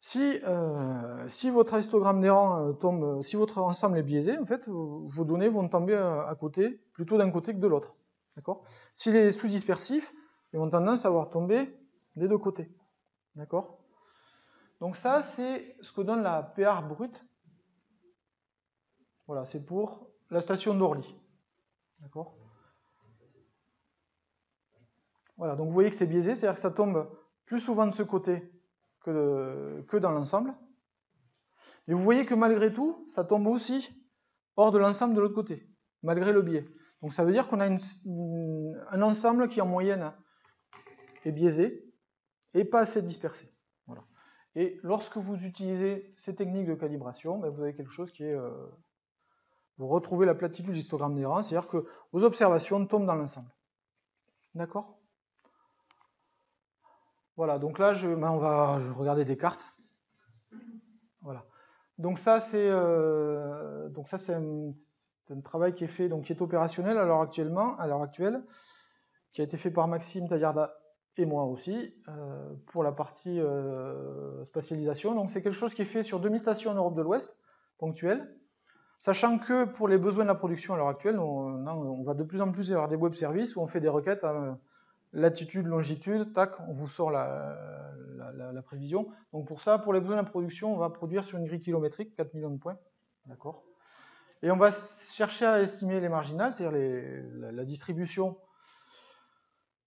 Si, euh, si votre histogramme des rangs euh, tombe, euh, si votre ensemble est biaisé, en fait, vos données vont tomber à côté, plutôt d'un côté que de l'autre. D'accord? S'il est sous-dispersif, ils ont tendance à avoir tombé des deux côtés. D'accord? Donc ça, c'est ce que donne la PR brute. Voilà, c'est pour la station d'Orly. D'accord? Voilà, donc vous voyez que c'est biaisé, c'est-à-dire que ça tombe plus souvent de ce côté que, dans l'ensemble. Et vous voyez que malgré tout, ça tombe aussi hors de l'ensemble de l'autre côté, malgré le biais. Donc ça veut dire qu'on a un ensemble qui en moyenne est biaisé et pas assez dispersé. Et lorsque vous utilisez ces techniques de calibration, ben, vous avez quelque chose qui est... euh, vous retrouvez la platitude histogramme des rangs, c'est-à-dire que vos observations tombent dans l'ensemble. D'accord? Voilà, donc là, je, ben, on va je regarder des cartes. Voilà. Donc ça, c'est euh, un, un travail qui est fait, donc qui est opérationnel à l'heure actuellement, à l'heure actuelle, qui a été fait par Maxime Taillarda et moi aussi euh, pour la partie euh, spatialisation. Donc c'est quelque chose qui est fait sur demi-station en Europe de l'Ouest, ponctuel. Sachant que pour les besoins de la production à l'heure actuelle, on, va de plus en plus avoir des web services où on fait des requêtes à latitude, longitude, tac, on vous sort la, prévision. Donc pour ça, pour les besoins de la production, on va produire sur une grille kilométrique 4 millions de points. D'accord Et on va chercher à estimer les marginales, c'est-à-dire la, distribution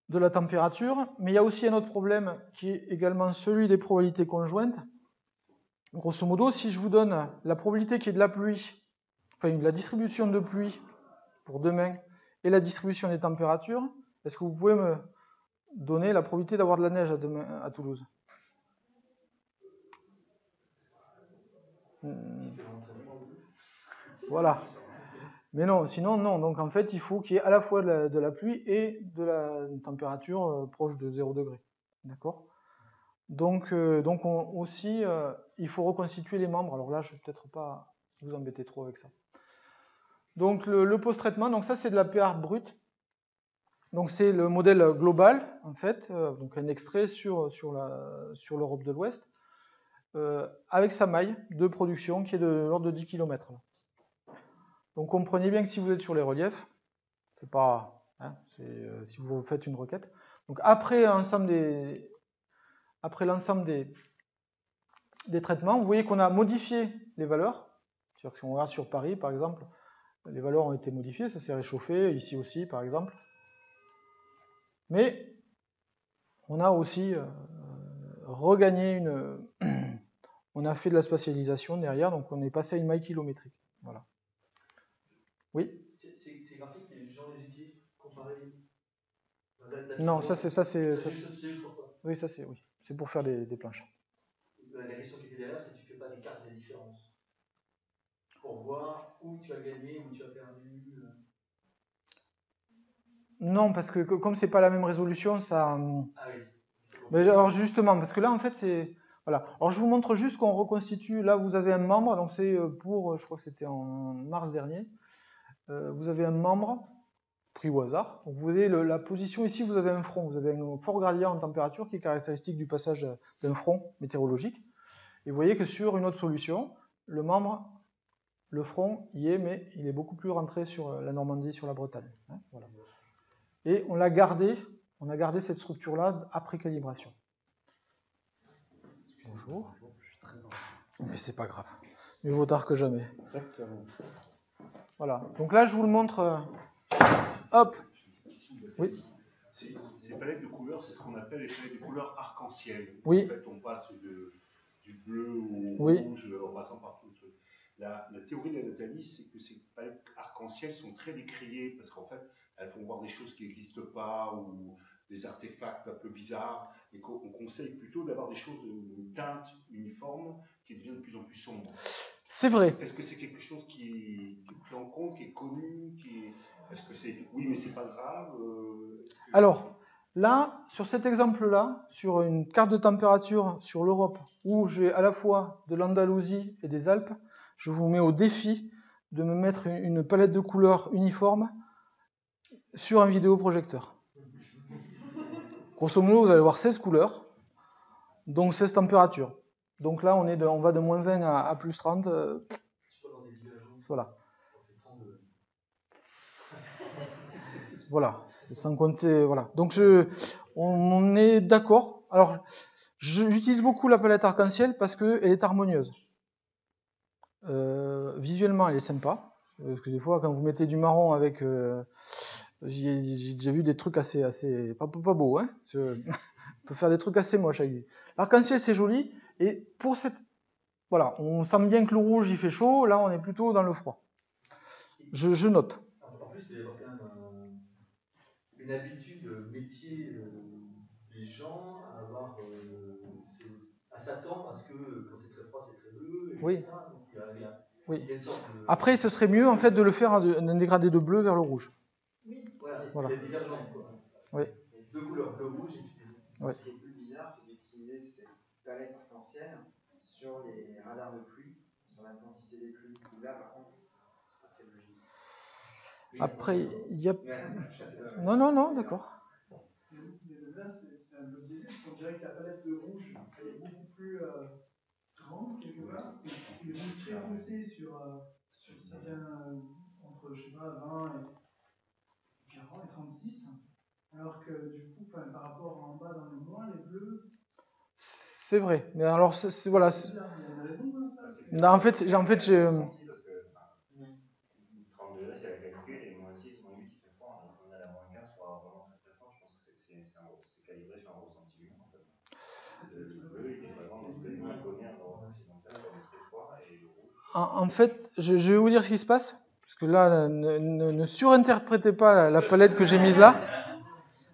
de la température. Mais il y a aussi un autre problème qui est également celui des probabilités conjointes. Grosso modo, si je vous donne la probabilité qu'il y ait de la pluie, enfin la distribution de pluie pour demain et la distribution des températures, est-ce que vous pouvez me donner la probabilité d'avoir de la neige à, Toulouse Hmm, Voilà. Mais non, sinon non. Donc en fait, il faut qu'il y ait à la fois de la, pluie et de la température euh, proche de 0 degré. D'accord? Donc, euh, donc on- aussi, euh, il faut reconstituer les membres. Alors là, je ne vais peut-être pas vous embêter trop avec ça. Donc le, le post-traitement, donc ça c'est de la PR brute. Donc c'est le modèle global, en fait, euh, donc un extrait sur, sur la- sur l'Europe de l'Ouest, euh, avec sa maille de production qui est de l'ordre de 10 km. Donc comprenez bien que si vous êtes sur les reliefs, c'est pas. hein, euh, si vous faites une requête. Donc après l'ensemble des, des, des traitements, vous voyez qu'on a modifié les valeurs. C'est-à-dire que si on regarde sur Paris, par exemple, les valeurs ont été modifiées, ça s'est réchauffé, ici aussi, par exemple. Mais on a aussi euh, regagné une. on a fait de la spatialisation derrière, donc on est passé à une maille kilométrique. Voilà. Oui? Ces graphiques, les gens les utilisent pour comparer. la- la- Non, ça c'est ça c'est ça, juste, pour oui ça c'est oui c'est pour faire des, des planches. La la question qui était derrière, c'est que tu fais pas des cartes des différences. Pour voir où tu as gagné, où tu as perdu. Non parce que que- comme c'est pas la même résolution ça. hum, Ah oui. c'est bon. Mais alors justement, parce que là en fait c'est voilà. Alors je vous montre juste qu'on reconstitue. Là vous avez un membre, donc c'est euh, pour, euh, je crois que c'était en mars dernier. Euh, vous avez un membre pris au hasard. Donc vous avez le- la position ici. Vous avez un front. Vous avez un fort gradient en température qui est caractéristique du passage d'un front météorologique. Et vous voyez que sur une autre solution, le membre, le front y est, mais il est beaucoup plus rentré sur la Normandie, sur la Bretagne. hein, voilà. Et on l'a gardé. On a gardé cette structure-là après calibration. Bonjour. Mais c'est pas grave. Mieux vaut tard que jamais. Exactement. Voilà. Donc là, je vous le montre. euh, Hop. Oui. Ces, ces palettes de couleurs, c'est ce qu'on appelle les palettes de couleurs arc-en-ciel. Oui. En fait, on passe de, du bleu au Oui. rouge en passant par tout le truc. La, la théorie de la Nathalie, c'est que ces palettes arc-en-ciel sont très décriées parce qu'en fait, elles font voir des choses qui n'existent pas ou des artefacts un peu bizarres et qu'on on conseille plutôt d'avoir des choses de teinte uniforme qui deviennent de plus en plus sombres. C'est vrai. Est-ce que c'est quelque chose qui est, est pris en compte, qui est connu, qui est... Est-ce que c'est oui mais c'est pas grave euh, que- Alors, là, sur cet exemple-là, sur une carte de température sur l'Europe, où j'ai à la fois de l'Andalousie et des Alpes, je vous mets au défi de me mettre une une palette de couleurs uniforme sur un vidéoprojecteur. Grosso modo, vous allez voir 16 couleurs, donc 16 températures. Donc là, on, est de- on va de moins 20 à, plus 30. euh, voilà. Ça fait 32. Voilà, sans compter, voilà. Donc on, est d'accord. Alors, j'utilise beaucoup la palette arc-en-ciel parce qu'elle est harmonieuse. Euh, visuellement, elle est sympa. Parce que des fois, quand vous mettez du marron avec, euh, j'ai déjà vu des trucs assez, assez, pas, pas beaux, hein. Je- on peut faire des trucs assez moches avec lui. L'arc-en-ciel, c'est joli. Et pour cette, voilà, on sent bien que le rouge, il fait chaud. Là, on est plutôt dans le froid. Je, je note. En plus, il y avoir quand même un- une habitude métier euh, des gens à avoir euh, à s'attendre à ce que quand c'est très froid, c'est très bleu. Oui. Donc il y a, il y a- Oui. il y a une sorte de. Après, ce serait mieux en fait de le faire d'un dégradé de bleu vers le rouge. Voilà, Voilà. c'est divergent. Quoi. Oui. Deux couleurs, bleu-rouge et utilisé. Ouais. Ce qui est plus bizarre, c'est d'utiliser cette palette arc-en-ciel sur les radars de pluie, sur l'intensité des pluies. Là, par contre, c'est pas très logique. Après, il y a. Non, non, non, d'accord. Mais là, c'est un peu biaisé, parce qu'on dirait que la palette de rouge, elle est beaucoup plus euh, grande, quelque part. C'est c'est des rouges très foncés sur, euh, sur certains, euh, entre, je sais pas, 20 et 40 et 36. Alors que, du coup, enfin, par rapport en bas dans le moins, les bleus, C'est vrai. Mais alors, c'est- c'est- voilà. Non, en fait, en fait, j'ai. Parce que enfin, 30 degrés, c'est la canicule, et moins 6, moins 8, il fait froid. Donc on est à la moins 15 pour avoir vraiment très très fort. Je pense que c'est- c'est c'est un- c'est calibré sur un ressenti humain. En fait. Le le bleu, il est vraiment complètement inconnu en Europe occidentale, comme il fait froid, et le rouge. En, en fait, je, je vais vous dire ce qui se passe. Parce que là, ne, surinterprétez pas la, palette que j'ai mise là.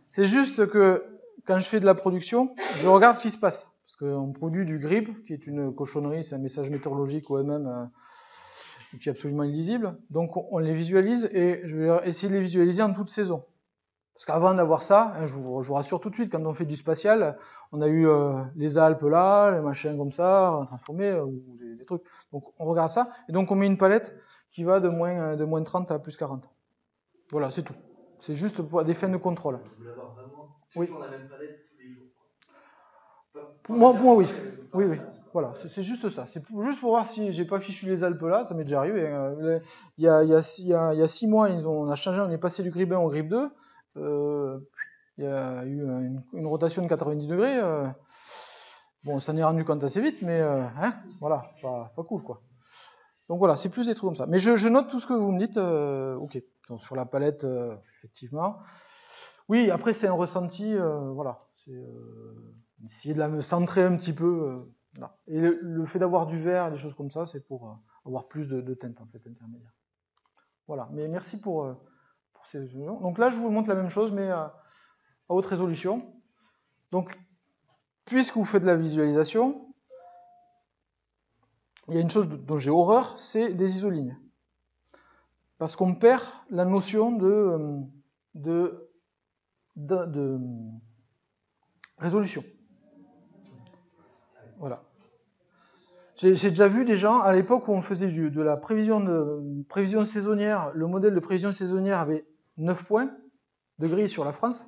C'est juste que quand je fais de la production, je regarde ce qui se passe. Parce qu'on produit du grip, qui est une cochonnerie, c'est un message météorologique OMM euh, qui est absolument illisible. Donc on, les visualise et je vais essayer de les visualiser en toute saison. Parce qu'avant d'avoir ça, hein, je, vous, je vous rassure tout de suite, quand on fait du spatial, on a eu euh, les Alpes là, les machins comme ça, transformés, euh, ou des, des trucs. Donc on regarde ça, et donc on met une palette qui va de moins, euh, de moins 30 à plus 40. Voilà, c'est tout. C'est juste pour des fins de contrôle. Je voulais avoir vraiment Oui. toujours la même palette tous les jours. quoi. Pas- Pour moi- moi, oui. Oui, oui. Voilà, c'est juste ça. C'est juste pour voir si j'ai pas fichu les Alpes là, ça m'est déjà arrivé. hein. Il y a, il y, a, six- il y, a, il y a six mois, ils ont, on a changé, on est passé du grip 1 au grip 2. Euh, il y a eu une, une rotation de 90 degrés. euh. bon, on s'en est rendu compte assez vite, mais euh, hein, voilà, pas, pas cool quoi. Donc voilà, c'est plus des trucs comme ça. Mais je, note tout ce que vous me dites. euh, ok, donc sur la palette, euh, effectivement. Oui, après c'est un ressenti, euh, voilà. C'est euh, essayer de la me centrer un petit peu. Et le, fait d'avoir du vert des choses comme ça, c'est pour avoir plus de, de teintes en fait intermédiaires. Voilà. Mais merci pour, pour ces. Donc là, je vous montre la même chose, mais à haute résolution. Donc, puisque vous faites de la visualisation, il y a une chose dont j'ai horreur, c'est des isolignes. Parce qu'on perd la notion de, euh, de résolution. Voilà. J'ai déjà vu des gens, à l'époque où on faisait de la prévision, de, saisonnière, le modèle de prévision saisonnière avait 9 points de grille sur la France.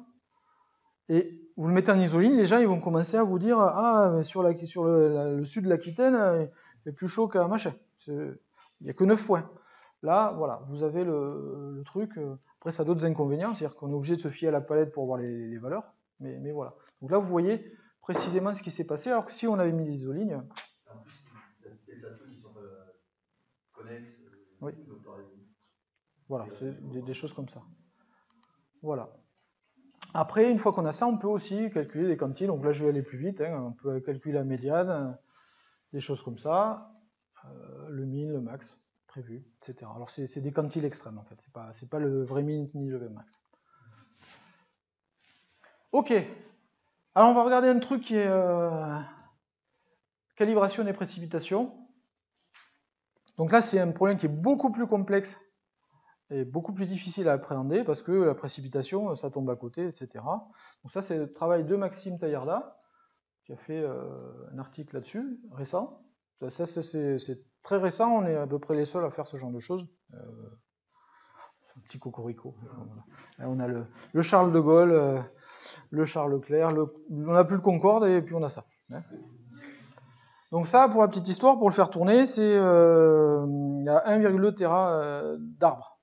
Et vous le mettez en isoligne, les gens ils vont commencer à vous dire Ah, mais sur, le sud de l'Aquitaine, fait plus chaud qu'à machin. C'est- Il n'y a que 9 points. Là, voilà, vous avez le, le truc. euh, Après, ça a d'autres inconvénients, c'est-à-dire qu'on est obligé de se fier à la palette pour voir les, les valeurs. Mais, mais voilà. Donc là, vous voyez précisément ce qui s'est passé, alors que si on avait mis des isolignes, En plus, il y a des tas de trucs qui sont euh, connexes. euh, Oui. donc Voilà, c'est des, des choses comme ça. Voilà. Après, une fois qu'on a ça, on peut aussi calculer les quantiles. Donc là, je vais aller plus vite. hein. On peut calculer la médiane, des choses comme ça, euh, le min, le max prévu, etc. Alors c'est des quantiles extrêmes en fait. C'est pas pas le vrai min ni le vrai max. Ok. Alors on va regarder un truc qui est euh, calibration des précipitations. Donc là, c'est un problème qui est beaucoup plus complexe et beaucoup plus difficile à appréhender parce que la précipitation, ça tombe à côté, etc. Donc ça, c'est le travail de Maxime Taillarda, qui a fait euh, un article là-dessus, récent. Ça, c'est très récent, on est à peu près les seuls à faire ce genre de choses. Euh, c'est un petit cocorico. On a le, le Charles de Gaulle, euh, le Charles Leclerc, le- on n'a plus le Concorde et puis on a ça. hein. Donc ça, pour la petite histoire, pour le faire tourner, c'est euh, il y a 1,2 Tera euh, d'arbres.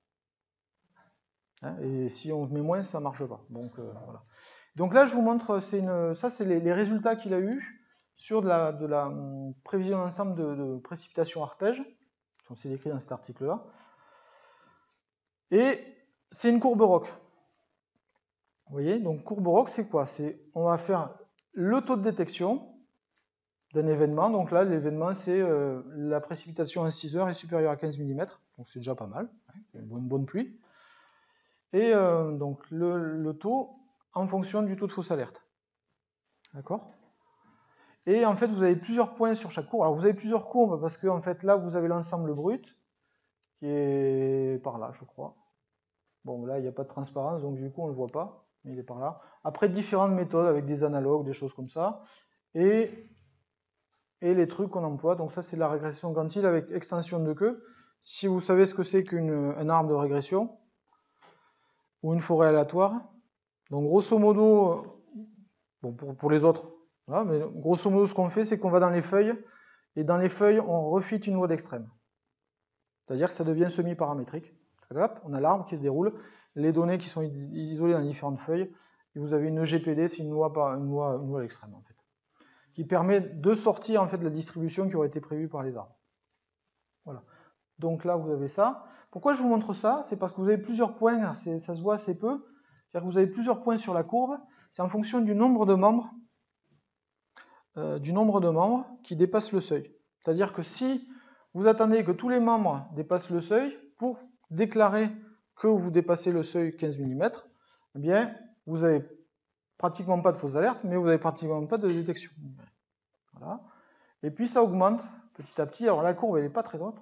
Hein, et si on met moins, ça marche pas. Donc voilà. Donc là, je vous montre, ça, c'est les, résultats qu'il a eu sur de la, hum, prévision d'ensemble de, de précipitations arpèges. C'est écrit dans cet article-là. Et c'est une courbe ROC. Vous voyez, donc courbe ROC, c'est quoi? C'est on va faire le taux de détection d'un événement. Donc là, l'événement, c'est euh, la précipitation en 6 heures est supérieure à 15 mm. Donc c'est déjà pas mal. hein, c'est une bonne, pluie. Et euh, donc le taux en fonction du taux de fausse alerte. D'accord? Et en fait, vous avez plusieurs points sur chaque courbe. Alors, vous avez plusieurs courbes parce que, en fait, là, vous avez l'ensemble brut qui est par là, je crois. Bon, là, il n'y a pas de transparence, donc du coup, on ne le voit pas, mais il est par là. Après, différentes méthodes avec des analogues, des choses comme ça. Et, et les trucs qu'on emploie. Donc, ça, c'est la régression quantile avec extension de queue. Si vous savez ce que c'est qu'un arbre de régression ou une forêt aléatoire, donc grosso modo, pour, les autres, mais grosso modo, ce qu'on fait, c'est qu'on va dans les feuilles, et dans les feuilles, on refit une loi d'extrême. C'est-à-dire que ça devient semi-paramétrique. On a l'arbre qui se déroule, les données qui sont isolées dans différentes feuilles, et vous avez une GPD, c'est une loi, une d'extrême, en fait, qui permet de sortir en fait de la distribution qui aurait été prévue par les arbres. Voilà. Donc là, vous avez ça. Pourquoi je vous montre ça? C'est parce que vous avez plusieurs points, ça se voit assez peu. C'est-à-dire que vous avez plusieurs points sur la courbe. C'est en fonction du nombre de membres, euh, du nombre de membres qui dépassent le seuil. C'est-à-dire que si vous attendez que tous les membres dépassent le seuil pour déclarer que vous dépassez le seuil 15 mm, eh bien, vous avez pratiquement pas de fausses alertes, mais vous avez pratiquement pas de détection. Voilà. Et puis ça augmente petit à petit. Alors la courbe, elle n'est pas très droite,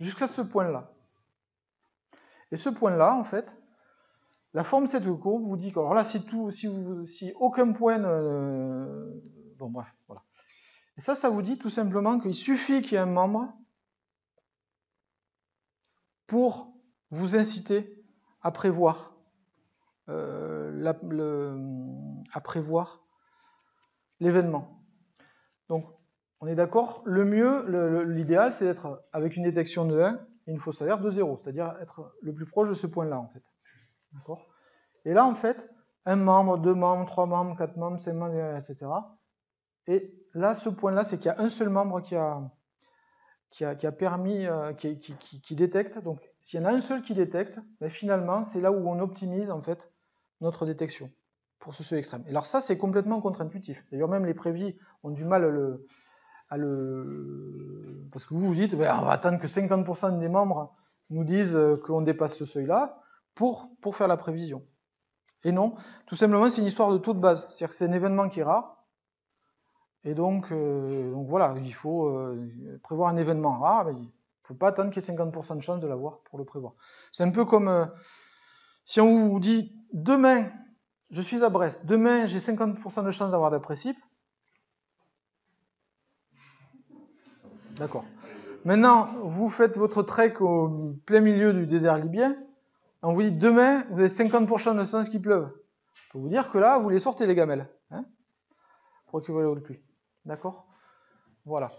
jusqu'à ce point-là. Et ce point-là, en fait, la forme de cette courbe vous dit que, alors là, si, tout, si, si aucun point ne... Bon, bref, voilà. Et ça, ça vous dit tout simplement qu'il suffit qu'il y ait un membre pour vous inciter à prévoir, euh, à prévoir l'événement. Donc, on est d'accord, le mieux, l'idéal, c'est d'être avec une détection de 1 et une fausse alerte de 0, c'est-à-dire être le plus proche de ce point-là, en fait. Et là, en fait, un membre, deux membres, trois membres, quatre membres, cinq membres, etc. Et là, ce point-là, c'est qu'il y a un seul membre qui a, qui a, permis, euh, qui, détecte. Donc, s'il y en a un seul qui détecte, ben, finalement, c'est là où on optimise en fait notre détection pour ce seuil extrême. Et alors ça, c'est complètement contre-intuitif. D'ailleurs, même les prévis ont du mal à le, à le... parce que vous vous dites, ben, on va attendre que 50% des membres nous disent euh, qu'on dépasse ce seuil-là pour, faire la prévision. Et non, tout simplement, c'est une histoire de taux de base. C'est-à-dire que c'est un événement qui est rare. Et donc, euh, voilà, il faut euh, prévoir un événement rare. il ne faut pas attendre qu'il y ait 50% de chance de l'avoir pour le prévoir. C'est un peu comme euh, si on vous dit demain, je suis à Brest, demain j'ai 50% de chance d'avoir des précipes. D'accord. Maintenant, vous faites votre trek au plein milieu du désert libyen. On vous dit demain, vous avez 50% de chance qu'il pleuve. Je peux vous dire que là, vous les sortez les gamelles. Hein pour équivaler au pluie. D'accord? Voilà.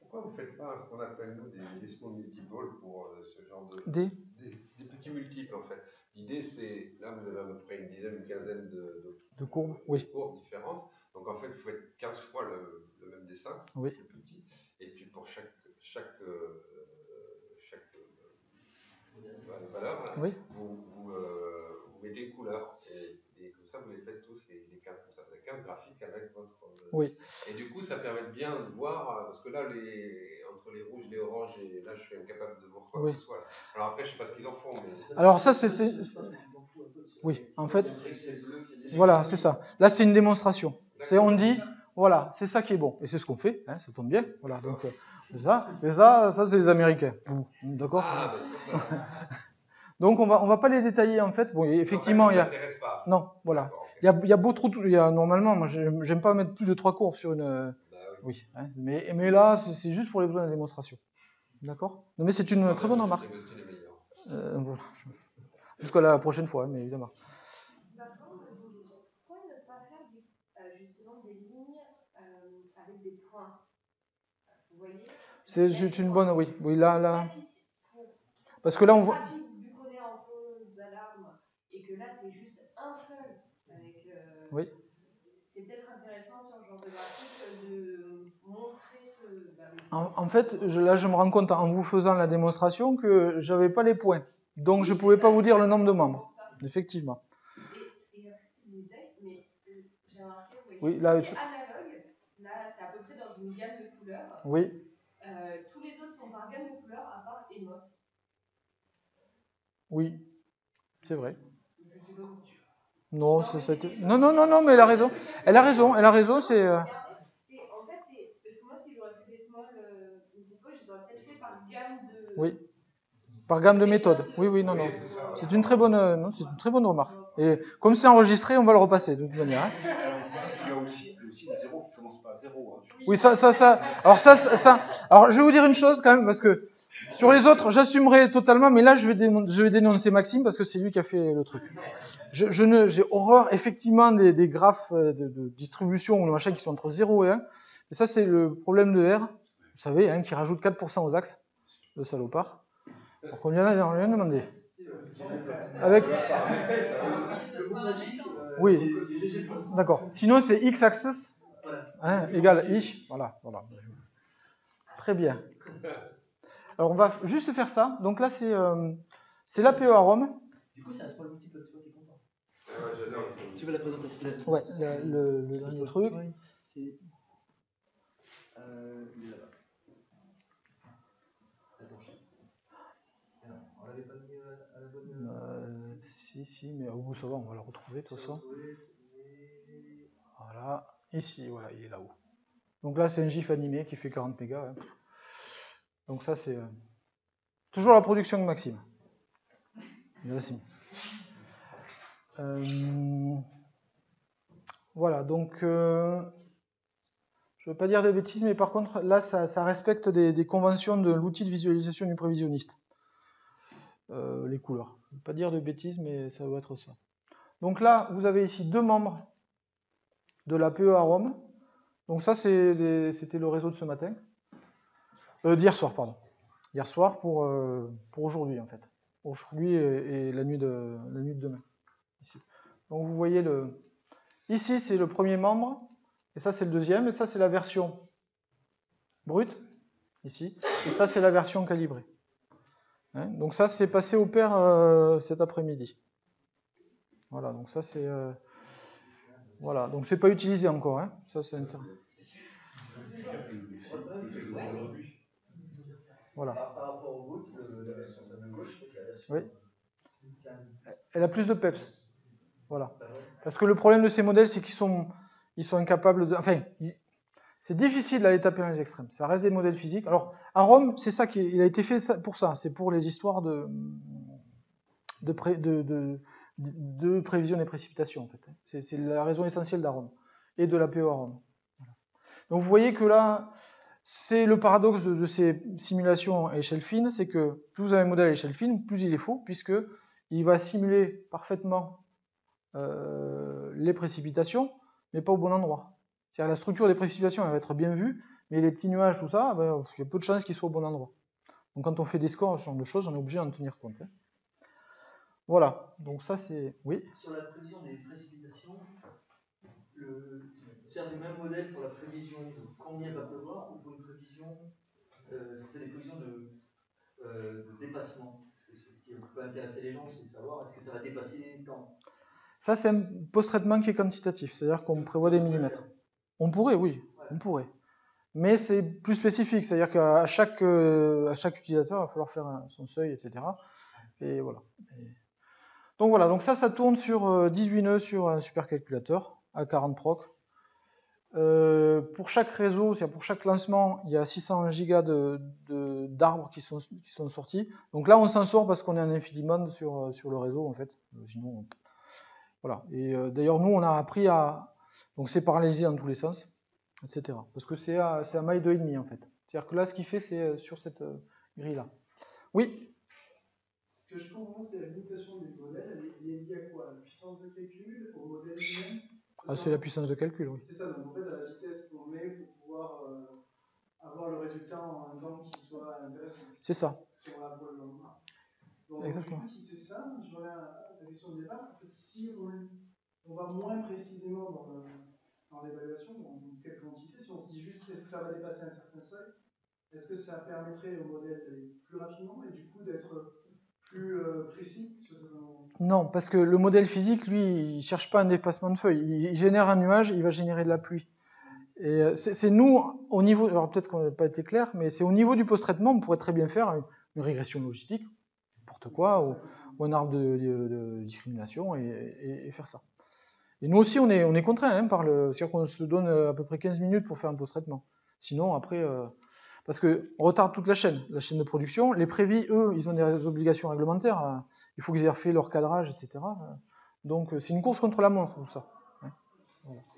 Pourquoi vous ne faites pas ce qu'on appelle nous des décimaux multiples pour euh, ce genre de. Des des, des petits multiples en fait. L'idée c'est, là vous avez à peu près une dizaine, une quinzaine de, de, De courbes, de oui. courbes différentes. Donc en fait vous faites 15 fois le, le même dessin, Oui. plus petit. Et puis pour chaque, chaque, euh, chaque Oui. vous, vous, euh, vous mettez une couleur. Et, et comme ça vous les faites tous les, les 15 comme ça. Vous avez 15 graphiques avec votre. euh, Oui. et du coup, ça permet de bien voir, euh, parce que là, les, entre les rouges, les oranges, et là, je suis incapable de voir quoi Oui. que ce soit. là. Alors après, je sais pas ce qu'ils en font, mais. Alors ça, c'est- Oui, en fait, voilà, c'est ça. Là, c'est une démonstration. C'est on dit, voilà, c'est ça qui est bon. Et c'est ce qu'on fait, hein, ça tombe bien. Voilà, donc euh, c'est ça? Et ça, ça c'est les Américains. D'accord? Ah, bah. Donc on va, on va pas les détailler en fait. Bon, effectivement, il y a. pas. Non, voilà. Il y a, il y a beau trop. Il y a, normalement, moi, j'aime pas mettre plus de trois courbes sur une. euh, Bah oui. Oui, hein, mais, mais là, c'est juste pour les besoins de la démonstration. D'accord? Non, mais c'est une très bonne remarque. Euh. Jusqu'à la prochaine fois, hein, mais évidemment. Par contre, une question. Pourquoi ne pas faire du- euh, justement des lignes euh, avec des points Vous voyez C'est juste une bonne, oui. Oui, là, là. Parce que là, on voit. et que là c'est juste un seul euh, Oui. C'est peut-être intéressant sur ce genre de graphique de montrer ce. En, en fait, je- là, je me rends compte en vous faisant la démonstration que j'avais pas les points. Donc, je pouvais pas vous dire le nombre de membres. Effectivement. Et, et après, une gamme de couleurs. Oui. Euh, tous les autres sont par gamme de couleurs à part Emos. Oui, c'est vrai. Non, non, c'était... non, non, non, non, mais elle a raison. Elle a raison, elle a raison, euh, c'est. En fait, c'est. Parce que moi, si j'aurais fait des small euh, je j'aurais peut-être fait par gamme de. Oui. Par gamme de méthode. Oui, oui, non, non. C'est une très bonne, euh, non, c'est une très bonne remarque. Et comme c'est enregistré, on va le repasser de toute manière. Hein. Il y a aussi le zéro hein. Oui, ça, ça, ça. Alors ça, ça, Alors je vais vous dire une chose quand même parce que sur les autres, j'assumerai totalement, mais là je vais, je vais dénoncer Maxime parce que c'est lui qui a fait le truc. Je, j'ai horreur effectivement des, des graphes euh, de, distribution ou machin qui sont entre 0 et 1. Et ça c'est le problème de R. Vous savez, hein, qui rajoute 4% aux axes, le salopard. Alors qu'on lui en a, on lui en a demandé. Avec. Oui. D'accord. Sinon, c'est x-axis hein, égale i. Voilà, voilà. Très bien. Alors, on va juste faire ça. Donc là, c'est euh, c'est l'APE à Rome. Du coup, c'est un spoil multiple, tu vois. Ah ouais, j'adore. Tu veux la présentation la- Ouais, le, le- le dernier truc. Oui, c'est. Euh, il est là-bas. Attends, je- non, On l'avait pas mis à à la bonne. Euh, si, si, mais au bout, ça va, on va le retrouver de toute façon. Voilà. Ici, voilà, il est là-haut. Donc là, c'est un GIF animé qui fait 40 mégas. hein. Donc ça, c'est euh, toujours la production de Maxime. Merci. Euh, voilà, donc euh, je ne veux pas dire de bêtises, mais par contre, là, ça, ça respecte des, des conventions de l'outil de visualisation du prévisionniste. Euh, les couleurs. Je ne veux pas dire de bêtises, mais ça doit être ça. Donc là, vous avez ici deux membres de la PE à Rome. Donc ça, c'était le réseau de ce matin. Euh, D'hier soir, pardon. Hier soir pour, euh, pour aujourd'hui, en fait. Aujourd'hui et, et la, nuit de, la nuit de demain. Ici. Donc vous voyez, le... ici, c'est le premier membre. Et ça, c'est le deuxième. Et ça, c'est la version brute. Ici. Et ça, c'est la version calibrée. Hein, donc ça, c'est passé au pair euh, cet après-midi. Voilà, donc ça, c'est... voilà, donc c'est pas utilisé encore. Hein. Ça, c'est inter- Voilà. Oui. Elle a plus de peps. Voilà. Parce que le problème de ces modèles, c'est qu'ils sont, ils sont incapables de. Enfin, c'est difficile d'aller taper dans les extrêmes. Ça reste des modèles physiques. Alors, à Rome, c'est ça qui, il a été fait pour ça. C'est pour les histoires de, de, de, de prévision des précipitations, en fait. C'est, c'est la raison essentielle d'Arome et de la PO Rome. Voilà. Donc, vous voyez que là, c'est le paradoxe de, ces simulations à échelle fine, c'est que plus vous avez un modèle à échelle fine, plus il est faux, puisque il va simuler parfaitement euh, les précipitations, mais pas au bon endroit. C'est-à-dire la structure des précipitations va être bien vue, mais les petits nuages, tout ça, ben, il y a peu de chances qu'ils soient au bon endroit. Donc quand on fait des scores, ce genre de choses, on est obligé d'en tenir compte. hein. Voilà, donc ça c'est... Oui Sur la prévision des précipitations, le... c'est le même modèle pour la prévision de combien il va pleuvoir ou pour une prévision, euh, des prévisions de, euh, de dépassement C'est ce qui peut intéresser les gens, c'est de savoir est-ce que ça va dépasser tant. Ça c'est un post-traitement qui est quantitatif, c'est-à-dire qu'on prévoit des millimètres. On pourrait, oui, on pourrait. Mais c'est plus spécifique, c'est-à-dire qu'à chaque, euh, à chaque utilisateur, il va falloir faire son seuil, etc. Et voilà. Et- Donc voilà, donc ça, ça tourne sur euh, 18 nœuds sur un supercalculateur à 40 proc. Euh, pour chaque réseau, pour chaque lancement, il y a 600 gigas d'arbres qui, sont, sortis. Donc là, on s'en sort parce qu'on est en sur, euh, sur le réseau, en fait. Euh, Sinon, on- voilà. Et euh, d'ailleurs, nous, on a appris à. Donc c'est paralysé dans tous les sens, etc. Parce que c'est à, à maille 2,5 en fait. C'est-à-dire que là, ce qu'il fait, c'est euh, sur cette euh, grille-là. Oui? Que je trouve, moi, c'est la limitation des modèles. Elle est, liée à quoi? La puissance de calcul, au modèle lui-même? Ah, c'est la puissance de calcul, oui. C'est ça, donc en fait, à la vitesse qu'on met pour pouvoir euh, avoir le résultat en un temps qui soit intéressant. C'est ça. Donc, Exactement. Du coup, si c'est ça, je reviens à la question de départ. En fait, si on, on va moins précisément dans le- dans l'évaluation, dans quelle quantité, si on dit juste est-ce que ça va dépasser un certain seuil, est-ce que ça permettrait au modèle d'aller plus rapidement et du coup d'être euh, précis Non, parce que le modèle physique, lui, il cherche pas un dépassement de feuille. Il, génère un nuage, il va générer de la pluie. Et euh, c'est nous, au niveau, alors peut-être qu'on n'a pas été clair, mais c'est au niveau du post-traitement, on pourrait très bien faire une, régression logistique, n'importe quoi, ou, un arbre de, discrimination, et, faire ça. Et nous aussi, on est, on contraint hein, par le. C'est-à-dire qu'on se donne euh, à peu près 15 minutes pour faire un post-traitement. Sinon, après. Parce qu'on retarde toute la chaîne, la chaîne de production. Les prévis, eux, ils ont des obligations réglementaires. euh, Il faut qu'ils aient refait leur cadrage, etc. Donc euh, c'est une course contre la montre, tout ça.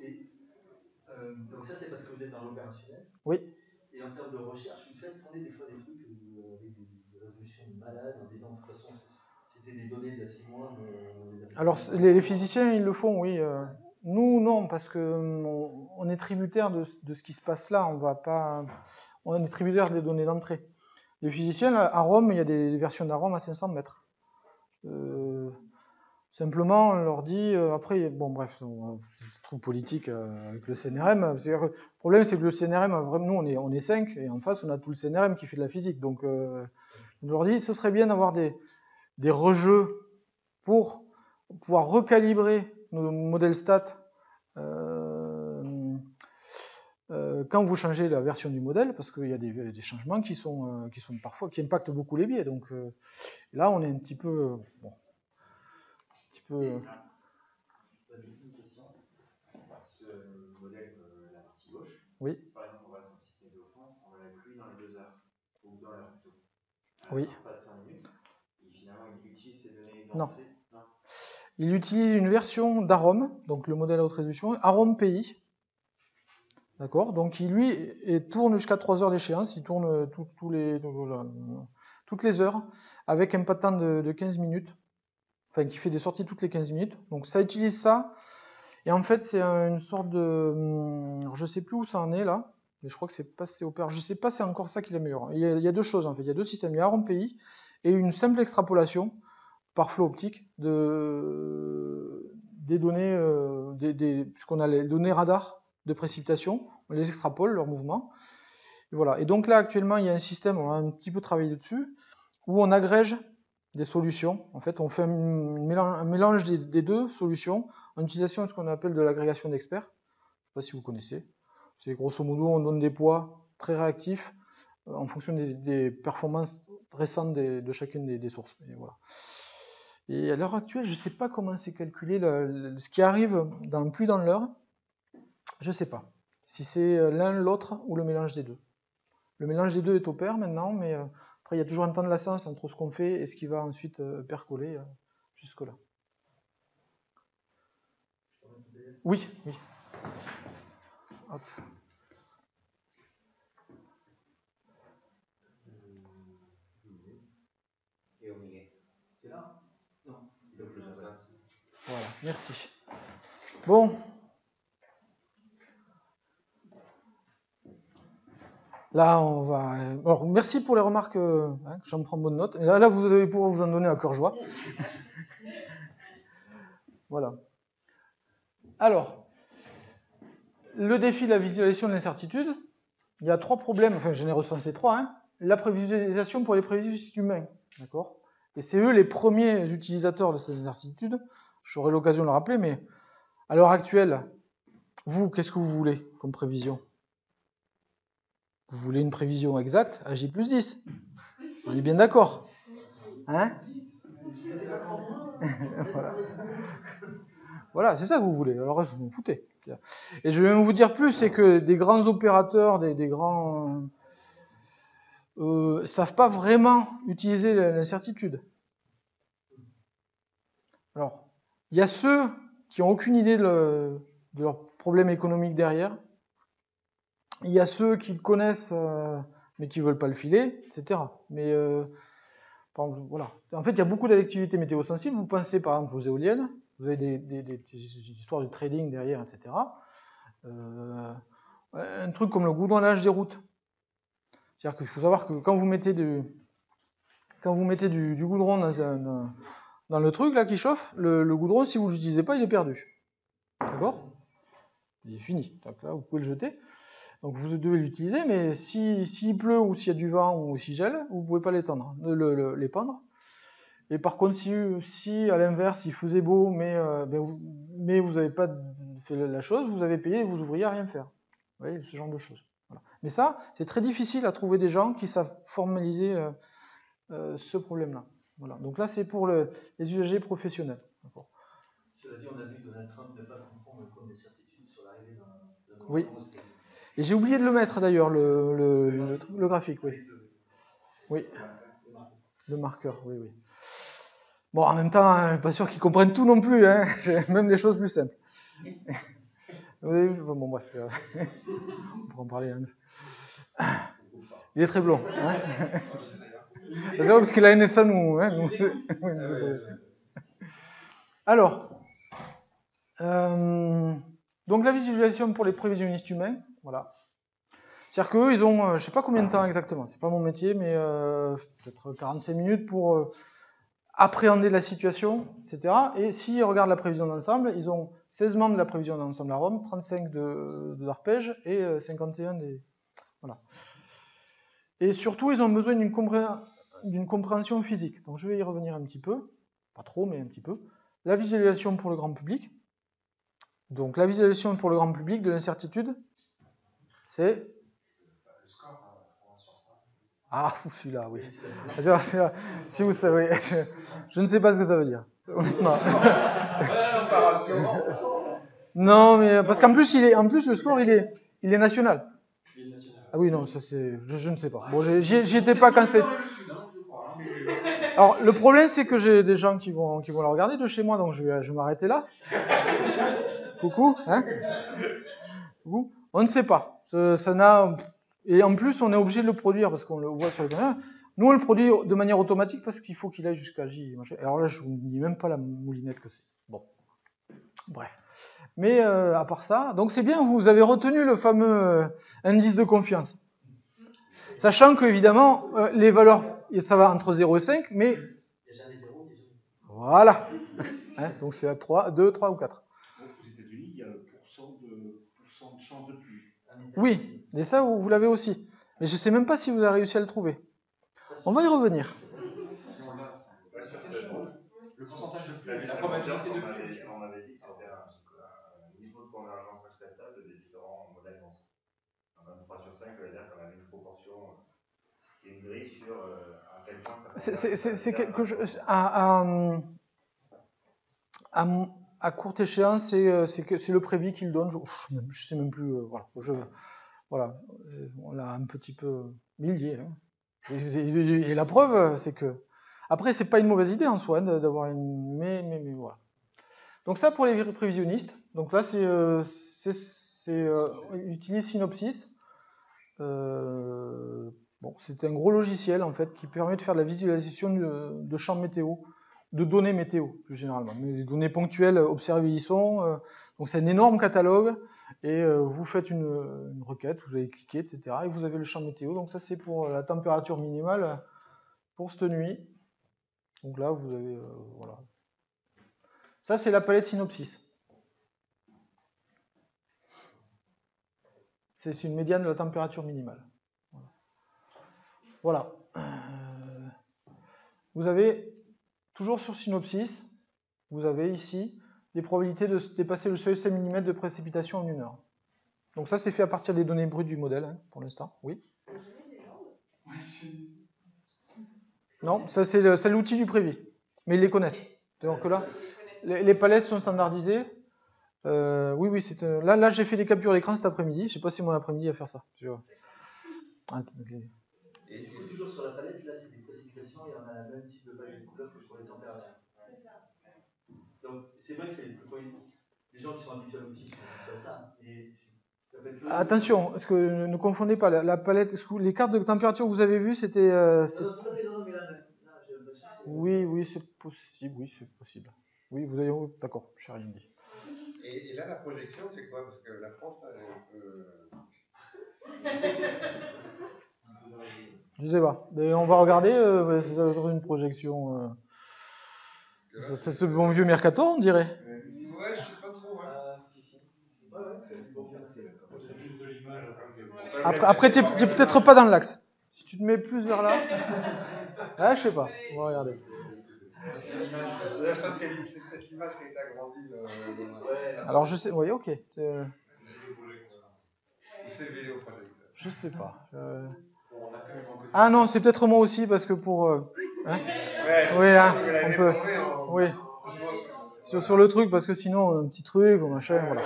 Et, euh, donc ça, c'est parce que vous êtes dans l'opérationnel. Oui. Et en termes de recherche, vous faites tourner des fois des trucs euh, avec des, des résolutions malades, en disant de toute façon, c'était des données d'il y a 6 mois, mais on les a Alors les, les physiciens, ils le font, oui. euh, Nous, non, parce que hum, on, on est tributaire de, de ce qui se passe là. On va pas, on est tributaire des données d'entrée. Les physiciens, à Rome, il y a des versions d'Arome à 500 mètres. Euh, simplement, on leur dit, euh, après, bon, bref, c'est trop politique euh, avec le CNRM. Le problème, c'est que le CNRM, nous, on est, on est 5, et en face, on a tout le CNRM qui fait de la physique. Donc, on leur dit, ce serait bien d'avoir des, des rejeux pour pouvoir recalibrer nos modèles stats quand vous changez la version du modèle, parce qu'il y a des, des changements qui sont, euh, qui sont parfois qui impactent beaucoup les biais. Donc euh, là, on est un petit peu, euh, bon, un petit peu. Vas-y, une question. Ce modèle, la partie gauche, Oui. si par exemple on va sur le site Météo-France, on va la pluie dans les deux heures, ou dans l'heure plutôt. Oui. Pas de 5 minutes, et finalement il utilise ces données Non. Il utilise une version d'Arome, donc le modèle à haute résolution, Arome PI. D'accord Donc il lui tourne jusqu'à 3 heures d'échéance, il tourne toutes les heures avec un patent de, de 15 minutes, enfin qui fait des sorties toutes les 15 minutes. Donc ça utilise ça, et en fait c'est un- une sorte de. hum, Je sais plus où ça en est là, mais je crois que c'est passé au père. Je sais pas c'est encore ça qui l'améliore. Il, il y a deux choses en fait, il y a deux systèmes, il y a Arome PI et une simple extrapolation par flot optique de, des données, euh, des, des- puisqu'on a les données radar de précipitation, on les extrapole, leurs mouvements. Et voilà. Et donc là, actuellement, il y a un système, on a un petit peu travaillé dessus, où on agrège des solutions. En fait, on fait un, mélange, des, deux solutions en utilisation de ce qu'on appelle de l'agrégation d'experts. Je ne sais pas si vous connaissez. C'est grosso modo, on donne des poids très réactifs euh, en fonction des, performances récentes de chacune des, sources. Et à l'heure actuelle, je ne sais pas comment c'est calculé ce qui arrive dans pluie dans l'heure. Je ne sais pas. Si c'est euh, l'un, l'autre ou le mélange des deux. Le mélange des deux est au pair maintenant, mais euh, après, il y a toujours un temps de latence entre ce qu'on fait et ce qui va ensuite euh, percoler jusque-là. Oui, oui. Hop. Et au milieu. C'est là? Non. Le plus important. Voilà, merci. Bon. Là, on va. Alors, merci pour les remarques. euh, hein, J'en prends bonne note. Là, vous allez pouvoir vous en donner à cœur joie. voilà. Alors, le défi de la visualisation de l'incertitude, il y a trois problèmes. Enfin, j'en ai recensé trois. Hein. La prévisualisation pour les prévisions humains. D'accord? Et c'est eux les premiers utilisateurs de ces incertitudes. J'aurai l'occasion de le rappeler, mais à l'heure actuelle, vous, qu'est-ce que vous voulez comme prévision? Vous voulez une prévision exacte J plus 10 On est bien d'accord Hein Voilà, Voilà, c'est ça que vous voulez. Alors, vous vous foutez. Et je vais même vous dire plus, c'est que des grands opérateurs, des, des grands... Euh, savent pas vraiment utiliser l'incertitude. Alors, il y a ceux qui ont aucune idée de leur problème économique derrière. Il y a ceux qui le connaissent euh, mais qui veulent pas le filer, etc. Mais euh, exemple, voilà. En fait, il y a beaucoup d'activités météo-sensibles. Vous pensez par exemple aux éoliennes. Vous avez des, histoires de trading derrière, etc. Euh, un truc comme le goudronnage des routes. C'est-à-dire qu'il faut savoir que quand vous mettez du, goudron dans le truc là qui chauffe, le, le goudron, si vous ne l'utilisez pas, il est perdu. D'accord? Il est fini. Donc là, vous pouvez le jeter. Donc vous devez l'utiliser, mais si- s'il pleut ou s'il y a du vent ou s'il gèle, vous ne pouvez pas l'étendre, le- le- l'épandre. Et par contre, si, si à l'inverse, il faisait beau, mais, euh, ben vous, mais vous n'avez pas fait la chose, vous avez payé vos ouvriers à rien faire. Vous voyez, ce genre de choses. Voilà. Mais ça, c'est très difficile à trouver des gens qui savent formaliser euh, euh, ce problème-là. Voilà. Donc là, c'est pour le- les usagers professionnels. Cela dit, on a vu Donald Trump ne pas comprendre le compte des certitudes sur l'arrivée d'un Oui. Et j'ai oublié de le mettre d'ailleurs, le, le, le, le graphique, oui. Oui. Le marqueur, oui, oui. Bon, en même temps, je suis pas sûr qu'ils comprennent tout non plus, hein. J'ai même des choses plus simples. Oui, bon, bref, euh, on pourra en parler. hein. Il est très blond. Hein C'est vrai parce qu'il a ça, nous. Hein, Alors, euh, donc la visualisation pour les prévisionnistes humains, voilà. C'est-à-dire qu'eux, ils ont, euh, je sais pas combien de temps exactement, c'est pas mon métier, mais euh, peut-être 45 minutes pour euh, appréhender la situation, etc. Et s'ils regardent la prévision d'ensemble, ils ont 16 membres de la prévision d'ensemble à Rome, 35 de, l'arpège et euh, 51 des... Voilà. Et surtout, ils ont besoin d'une compréhension physique. Donc je vais y revenir un petit peu, pas trop, mais un petit peu. La visualisation pour le grand public. Donc la visualisation pour le grand public de l'incertitude, c'est... Ah, celui-là, oui. Si vous savez, je, ne sais pas ce que ça veut dire. Non, mais parce qu'en plus, il est, en plus, le score, il est, il est national. Ah oui, non, ça c'est, je, ne sais pas. Bon, j'y étais pas quand c'est. Alors, le problème, c'est que j'ai des gens qui vont, qui vont la regarder de chez moi, donc je vais, je vais m'arrêter là. Coucou, hein Coucou. On ne sait pas. Et en plus, on est obligé de le produire parce qu'on le voit sur le canal. Nous, on le produit de manière automatique parce qu'il faut qu'il aille jusqu'à J. Alors là, je vous dis même pas la moulinette que c'est. Bon. Bref. Mais euh, à part ça, donc c'est bien, vous avez retenu le fameux euh, indice de confiance. Sachant que, évidemment, euh, les valeurs, ça va entre 0 et 5, mais voilà. Hein, donc c'est à 3, 2, 3 ou 4. Aux États-Unis, il y a le pourcent de, pourcent de chance Oui, et ça, vous, vous l'avez aussi. Mais je ne sais même pas si vous avez réussi à le trouver. On va y revenir. Le pourcentage de pluie, la probabilité de pluie. On m'avait dit que c'était un, un niveau de convergence acceptable des différents modèles ensemble. Un 23 sur 5, ça veut dire qu'on avait une proportion, c'était une grille sur à quel point ça C'est- quelque chose. À, à, à, à courte échéance, c'est euh, le prévis qu'il donne. Je, je sais même plus. euh, voilà. Je, voilà. Euh, On l'a un petit peu. Est. hein. Et, la preuve, c'est que. Après, c'est pas une mauvaise idée en soi hein, d'avoir une. Mais, voilà. Donc, ça pour les prévisionnistes. Donc là, c'est. euh, utilise Synopsys. Euh, Bon, c'est un gros logiciel en fait qui permet de faire de la visualisation de champs météo, de données météo plus généralement. Mais données ponctuelles observées y sont. euh, donc c'est un énorme catalogue et euh, vous faites une, requête, vous allez cliquer, etc. Et vous avez le champ météo. Donc ça c'est pour la température minimale pour cette nuit. Donc là vous avez euh, voilà. Ça c'est la palette synopsis. C'est une médiane de la température minimale. Voilà. Euh, Vous avez, toujours sur Synopsis, vous avez ici les probabilités de se dépasser le seuil 5 mm de précipitation en une heure. Donc ça, c'est fait à partir des données brutes du modèle, hein, pour l'instant. Oui Non, ça c'est l'outil du prévis. Mais ils les connaissent. Donc là, les, palettes sont standardisées. Euh, oui, oui, c'est un- là, j'ai fait des captures d'écran cet après-midi. Je sais pas si mon après-midi à faire ça. Et, coup, toujours sur la palette, là, c'est précipitations et on a le même type de palette de couleurs que pour les températures. Donc, c'est vrai que c'est pour les les gens qui sont habitués à l'outil, ça. Curieux. Attention, parce que ne ne confondez pas la, la palette. Les cartes de température que vous avez vues, c'était. euh, oui, oui, c'est possible. Oui, c'est possible. Oui, vous avez. oh, D'accord, je n'ai rien dit. et- et là, la projection, c'est quoi? Parce que la France, elle est un peu. Je sais pas. Mais on va regarder. Euh, ça va être une projection. euh, là, c'est ce bon vieux Mercator, on dirait. Ouais, je sais pas trop. Hein. Si, si. Ouais, ouais, c'est bon, bien. juste de l'image. Après, après t'es peut-être pas dans l'axe. Si tu te mets plus vers là. Ah, je sais pas. On va regarder. Là, là, Alors, je sais. Oui, ok. Euh, je sais pas. Euh, Ah non, c'est peut-être moi aussi parce que pour. euh, hein Ouais, Oui, hein, on peut. en- Oui. Sur, sur le truc, parce que sinon, un petit truc, ou machin, voilà.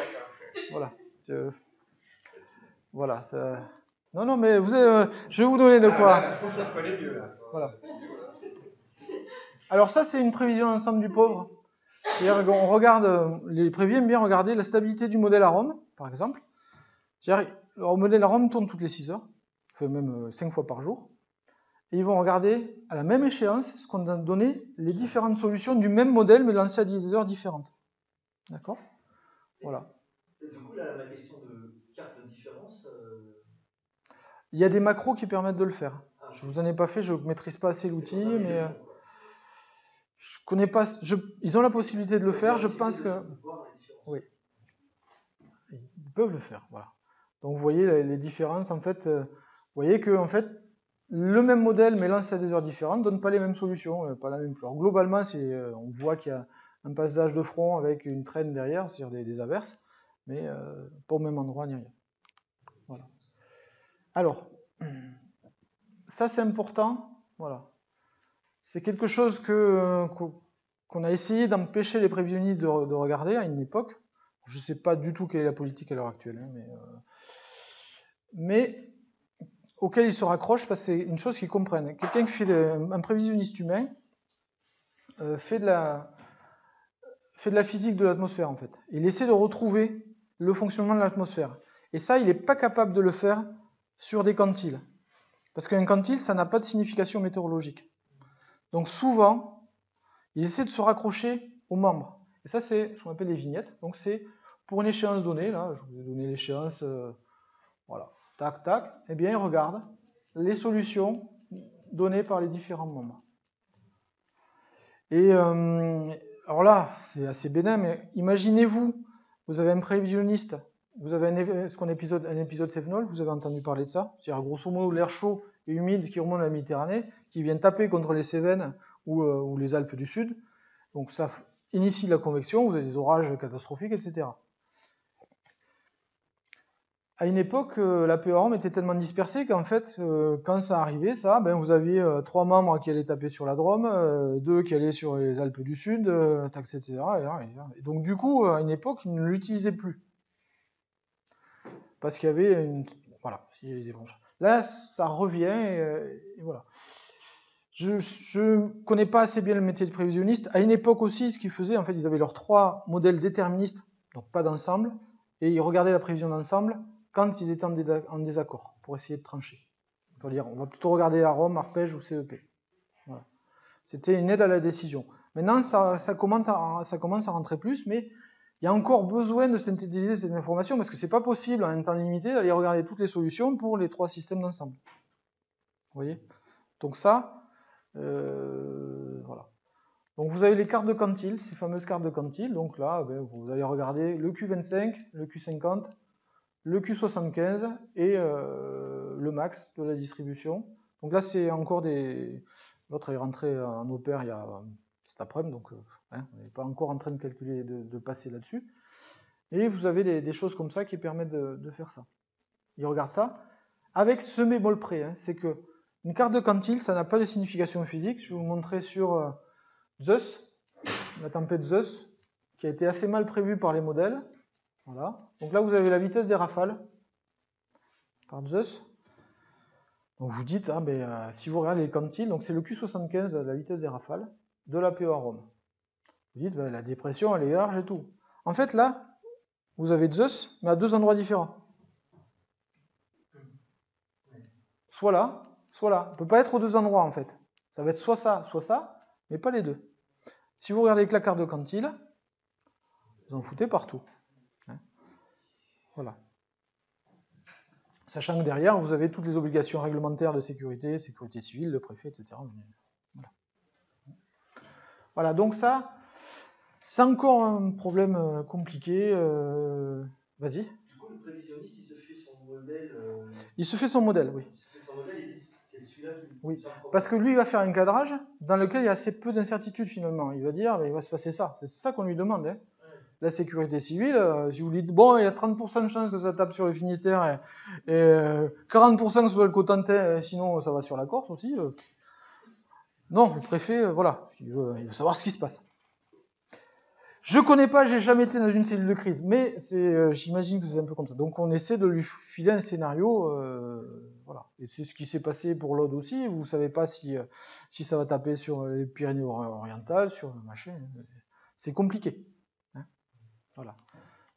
Voilà. Euh, Voilà. ça- Non, non, mais vous, euh, je vais vous donner de quoi. Ah, ça. Voilà. Alors ça, c'est une prévision d'ensemble du pauvre. C'est-à-dire qu'on regarde, euh, les prévus aiment bien regarder la stabilité du modèle à Rome, par exemple. C'est-à-dire, leur modèle à Rome tourne toutes les 6 heures, fait même 5 fois par jour. Et ils vont regarder à la même échéance ce qu'on a donné les différentes solutions du même modèle, mais lancées à 10 heures différentes. D'accord? Voilà. Du coup, là, la question de carte de différence, euh, Il y a des macros qui permettent de le faire. ah, Je vous en ai pas fait, je ne maîtrise pas assez l'outil, mais euh, je connais pas. je- ils ont la possibilité de le faire. Je pense que. Oui. ils peuvent le faire. Voilà. Donc vous voyez les, les différences. En fait, euh, vous voyez que en fait, le même modèle mais lancé à des heures différentes donne pas les mêmes solutions, euh, pas la même fleur. Globalement, euh, on voit qu'il y a un passage de front avec une traîne derrière, c'est-à-dire des, averses, mais euh, pas au même endroit ni rien. Voilà. Alors, ça c'est important. Voilà. C'est quelque chose qu'on a essayé d'empêcher les prévisionnistes de, re- de regarder à une époque. Je ne sais pas du tout quelle est la politique à l'heure actuelle, hein, mais, mais auquel ils se raccrochent parce que c'est une chose qu'ils comprennent. Quelqu'un qui fait de- un prévisionniste humain euh, fait, de la, physique de l'atmosphère en fait. Il essaie de retrouver le fonctionnement de l'atmosphère. Et ça, il n'est pas capable de le faire sur des quantiles. Parce qu'un quantile, ça n'a pas de signification météorologique. Donc souvent, il essaie de se raccrocher aux membres. Et ça, c'est ce qu'on appelle les vignettes. Donc c'est pour une échéance donnée, là, je vous ai donné l'échéance, euh, voilà, tac, tac, eh bien, il regarde les solutions données par les différents membres. Et euh, alors là, c'est assez bénin, mais imaginez-vous, vous avez un prévisionniste, vous avez un, ce épisode, un Cévenol, vous avez entendu parler de ça, c'est-à-dire grosso modo l'air chaud et humide qui remonte de la Méditerranée, qui vient taper contre les Cévennes ou, euh, les Alpes du Sud. Donc ça initie la convection, vous avez des orages catastrophiques, etc. À une époque, euh, la PORM était tellement dispersée qu'en fait, euh, quand ça arrivait, ça, ben, vous aviez euh, trois membres qui allaient taper sur la Drôme, deux qui allaient sur les Alpes du Sud, etc. Et, et donc du coup, à une époque, ils ne l'utilisaient plus. Parce qu'il y avait une... Voilà. Là, ça revient, voilà. Je ne connais pas assez bien le métier de prévisionniste. À une époque aussi, ce qu'ils faisaient, en fait, ils avaient leurs trois modèles déterministes, donc pas d'ensemble, et ils regardaient la prévision d'ensemble quand ils étaient en, désaccord, pour essayer de trancher. On va plutôt regarder arôme, arpège ou CEP. C'était une aide à la décision. Maintenant, ça, commence à, à rentrer plus, mais il y a encore besoin de synthétiser cette information parce que c'est pas possible en un temps limité d'aller regarder toutes les solutions pour les trois systèmes d'ensemble. Vous voyez? Donc ça, euh, voilà. Donc vous avez les cartes de quantile, ces fameuses cartes de quantile. Donc là, ben, vous allez regarder le Q25, le Q50, le Q75 et euh, le max de la distribution. Donc là, c'est encore des. L'autre est rentré en opère il y a cet après-midi, donc euh, hein, on n'est pas encore en train de calculer, de, de passer là-dessus. Et vous avez des, choses comme ça qui permettent de, de faire ça. Il regarde ça avec ce bémol près, hein, c'est que une carte de quantile, ça n'a pas de signification physique. Je vais vous montrer sur euh, Zeus, la tempête Zeus, qui a été assez mal prévue par les modèles. Voilà. Donc là, vous avez la vitesse des rafales par Zeus. Donc vous dites, ben, euh, si vous regardez les quantiles, donc c'est le Q75, la vitesse des rafales, de la PO à Rome. Vous dites, ben, la dépression, elle est large et tout. En fait, là, vous avez Zeus, mais à deux endroits différents. Soit là, soit là. On ne peut pas être aux deux endroits, en fait. Ça va être soit ça, soit ça, mais pas les deux. Si vous regardez avec la carte de quantile, vous en foutez partout. Voilà. Sachant que derrière, vous avez toutes les obligations réglementaires de sécurité, sécurité civile, le préfet, etc. Voilà, voilà donc ça, c'est encore un problème euh, compliqué. euh, Vas-y. Du coup, le prévisionniste, il se fait son modèle. euh, Il se fait son modèle, oui. Il se fait son modèle et il dit c'est celui-là qui. Oui, Parce que lui, il va faire un cadrage dans lequel il y a assez peu d'incertitudes finalement. Il va dire, ben, il va se passer ça. C'est ça qu'on lui demande. hein. La sécurité civile, euh, si vous dites, bon, il y a 30% de chances que ça tape sur le Finistère et, et, euh, 40% que ce soit le Cotentin, et sinon ça va sur la Corse aussi. euh. Non, le préfet, euh, voilà, il veut, savoir ce qui se passe. Je connais pas, j'ai jamais été dans une cellule de crise, mais euh, j'imagine que c'est un peu comme ça. Donc on essaie de lui filer un scénario, euh, voilà. Et c'est ce qui s'est passé pour l'Aude aussi. Vous savez pas si euh, si ça va taper sur les Pyrénées orientales, sur le machin. C'est compliqué. Voilà.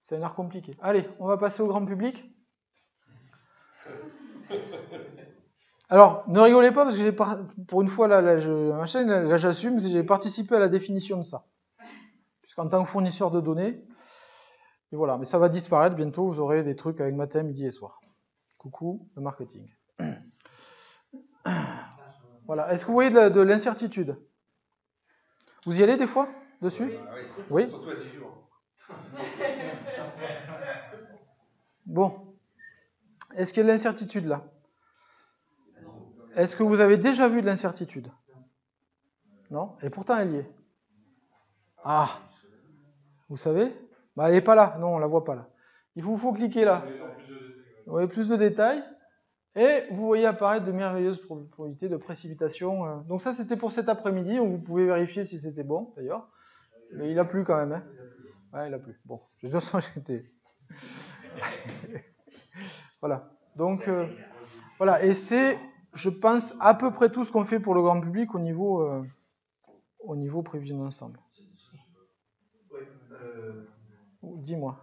C'est un art compliqué. Allez, on va passer au grand public. Alors, ne rigolez pas parce que j'ai par- pour une fois là, là, je, machin, là, j'assume j'ai participé à la définition de ça. Puisqu'en tant que fournisseur de données, et voilà, mais ça va disparaître bientôt. Vous aurez des trucs avec matin, midi et soir. Coucou, le marketing. Voilà. Est-ce que vous voyez de l'incertitude? Vous y allez des fois dessus? Ah oui? Oui. Bon. Est-ce qu'il y a de l'incertitude là? Est-ce que vous avez déjà vu de l'incertitude? Non? Et pourtant elle y est. Ah Vous savez? Bah, Elle n'est pas là. Non, on la voit pas là. Il vous faut cliquer là. Vous voyez plus de détails. Et vous voyez apparaître de merveilleuses probabilités de précipitation. euh. Donc ça c'était pour cet après-midi. Vous pouvez vérifier si c'était bon d'ailleurs. Mais il a plu quand même. Hein ouais, il a plu. Bon, toute façon j'étais... Voilà. Donc, euh, voilà. Et c'est, je pense, à peu près tout ce qu'on fait pour le grand public au niveau, euh, au niveau prévision d'ensemble. Dis-moi.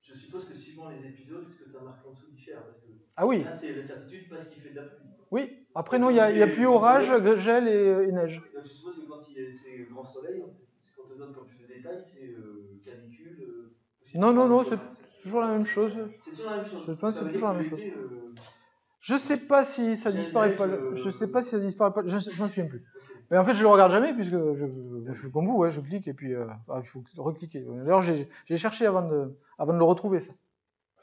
je suppose que suivant les épisodes, ce que tu as marqué en dessous diffère. Parce que Ah oui, là, c'est l'incertitude parce qu'il fait de la pluie. oui. Après, non, il y a, y a pluie, orage, gel et, et neige. Donc, je suppose que quand il y a c'est grand soleil, on- ce qu'on te donne comme plus de détails, c'est euh, canicule. euh, Non, non, non, toujours c'est toujours la même chose. C'est toujours la même chose. C'est toujours la même l'été, euh, Je sais pas si ça disparaît pas. Je sais pas si ça disparaît pas. Je, je m'en souviens plus. Mais en fait, je le regarde jamais puisque je, je suis comme vous, ouais, je clique et puis euh, ah, il faut recliquer. D'ailleurs, j'ai j'ai cherché avant de, avant de le retrouver ça.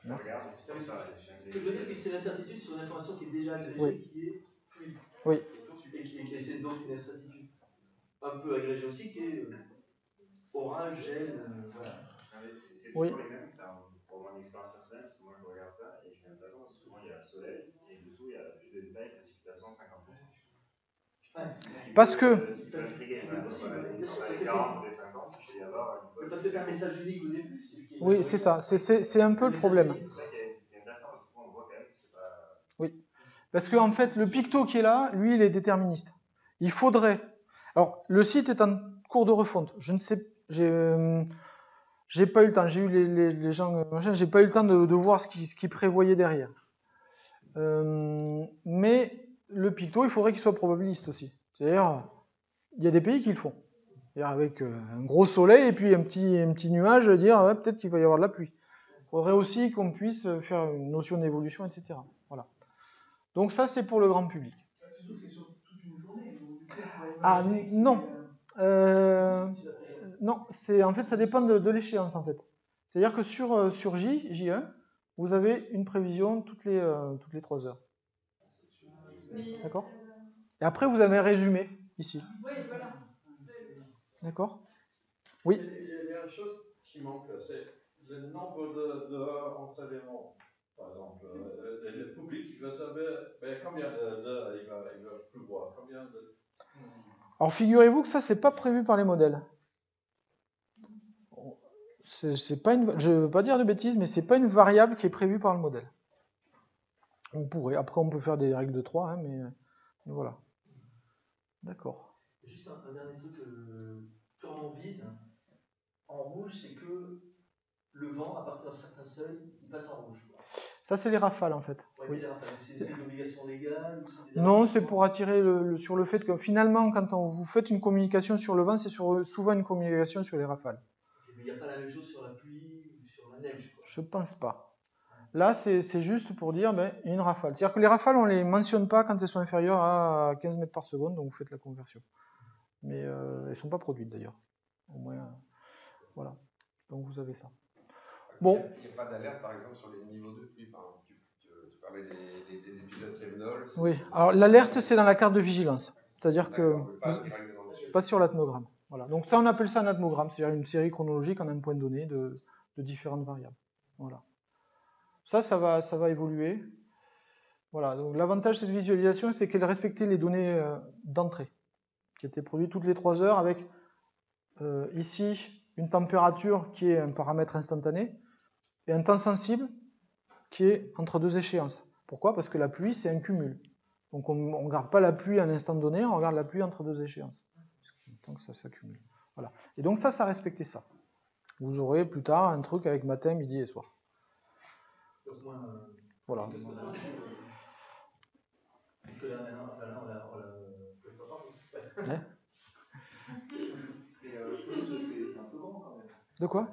Je regarde, c'est ça. Ce que je veux dire, c'est que c'est l'incertitude sur une information qui est déjà agrégée, Oui. qui est pluie. Oui. Et, qui- et c'est donc une incertitude un peu agrégée aussi, qui est orage, gel, euh, voilà. Mais C'est Oui. toujours les mêmes, pour mon expérience personnelle, parce que moi je regarde ça et c'est intéressant parce que souvent il y a le soleil et dessous il y a plus de détails, précipitation 50 Ouais. Parce que- Ce qui peut intriguer, voilà. Possible, Voilà, bien sûr, Sur parce les que 40 ou les 50, je vais y avoir une Mais parce que c'est un message unique au début. c'est ce qui est- Oui, c'est ça. C'est- un peu le problème. Pas. Parce qu'en en fait, le picto qui est là, lui, il est déterministe. Il faudrait. Alors, le site est en cours de refonte. Je ne sais. J'ai. euh, J'ai pas eu le temps. J'ai eu les, les, les gens. euh, J'ai pas eu le temps de, de voir ce qui, ce qui prévoyait derrière. Euh, mais le picto, il faudrait qu'il soit probabiliste aussi. C'est-à-dire, il y a des pays qui le font. Avec un gros soleil et puis un petit, un petit nuage, dire ouais, peut-être qu'il va y avoir de la pluie. Il faudrait aussi qu'on puisse faire une notion d'évolution, etc. Voilà. Donc ça, c'est pour le grand public. Ah, non. euh, non, c'est en fait ça dépend de, de l'échéance en fait. C'est-à-dire que sur, euh, sur J, J1, vous avez une prévision toutes les, euh, toutes les 3 heures. D'accord? Et après vous avez un résumé ici. Oui, voilà. D'accord Oui. Il y a- une chose qui manque, c'est le nombre d'heures enseignement. Par exemple, euh, le, public veut savoir combien d'heures il va, il va pleuvoir, combien de... Alors figurez-vous que ça, c'est pas prévu par les modèles. C'est pas une, je veux pas dire de bêtises, mais c'est pas une variable qui est prévue par le modèle. On pourrait. Après, on peut faire des règles de 3, hein, mais, mais voilà. D'accord. Juste un, un dernier truc euh, purement bise. En rouge, c'est que le vent, à partir d'un certain seuil, il passe en rouge. Ça, c'est les rafales en fait. Ouais, Oui. c'est la rafale. Donc, C'est une obligation légale ou c'est des Non, c'est pour attirer le, le- sur le fait que finalement, quand on, vous faites une communication sur le vent, c'est souvent une communication sur les rafales. La même chose sur la pluie ou sur la neige. Quoi. Je pense pas. Là, c'est juste pour dire ben, une rafale. C'est-à-dire que les rafales, on les mentionne pas quand elles sont inférieures à 15 mètres par seconde, donc vous faites la conversion. Mais euh, elles sont pas produites d'ailleurs. Au moins, euh, voilà. Donc vous avez ça. Bon. Il n'y a, pas d'alerte, par exemple, sur les niveaux de pluie. Par exemple, tu, tu- tu parlais des, des- des épisodes. Oui. Alors l'alerte, c'est dans la carte de vigilance. C'est-à-dire que pas vous- pas sur l'atmogramme. Voilà. Donc ça, on appelle ça un atmogramme, c'est-à-dire une série chronologique en un point donné de, de différentes variables. Voilà. Ça, ça va, ça va évoluer. Voilà. Donc l'avantage de cette visualisation, c'est qu'elle respectait les données euh, d'entrée, qui étaient produites toutes les 3 heures avec euh, ici une température qui est un paramètre instantané et un temps sensible qui est entre deux échéances. Pourquoi? Parce que la pluie, c'est un cumul. Donc on ne regarde pas la pluie à un instant donné, on regarde la pluie entre deux échéances. Donc ça s'accumule. Voilà. Et donc ça, ça respectait ça. Vous aurez plus tard un truc avec matin, midi et soir. Voilà. De quoi?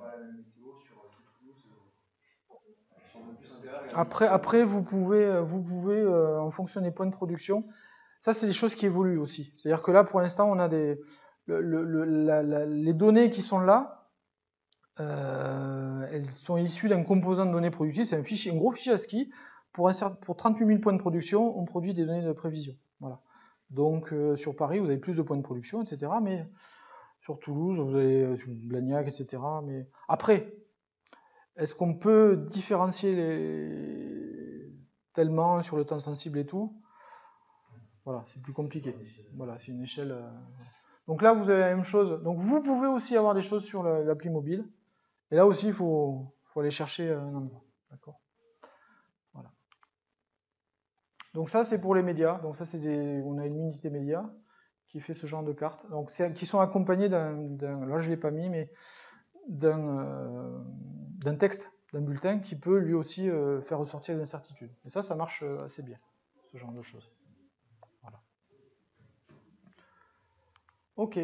Après, après, vous pouvez, vous pouvez euh, en fonction des points de production, ça c'est des choses qui évoluent aussi. C'est-à-dire que là, pour l'instant, on a des, les données qui sont là, euh, elles sont issues d'un composant de données productives. C'est un fichier, un gros fichier ASCII. Pour, pour 38 000 points de production, on produit des données de prévision. Voilà. Donc euh, sur Paris, vous avez plus de points de production, etc. Mais sur Toulouse, vous avez euh, sur Blagnac, etc. Mais après, est-ce qu'on peut différencier les tellement sur le temps sensible et tout? Voilà, c'est plus compliqué. Voilà, c'est une échelle. Donc là, vous avez la même chose. Donc vous pouvez aussi avoir des choses sur la- l'appli mobile. Et là aussi, il faut, aller chercher euh, un endroit. D'accord Voilà. Donc ça, c'est pour les médias. Donc ça, c'est on a une unité média qui fait ce genre de cartes. Donc qui sont accompagnées d'un, là je l'ai pas mis, mais d'un, euh, texte, d'un bulletin qui peut lui aussi euh, faire ressortir des incertitudes. Et ça, ça marche assez bien, ce genre de choses. Voilà. Ok,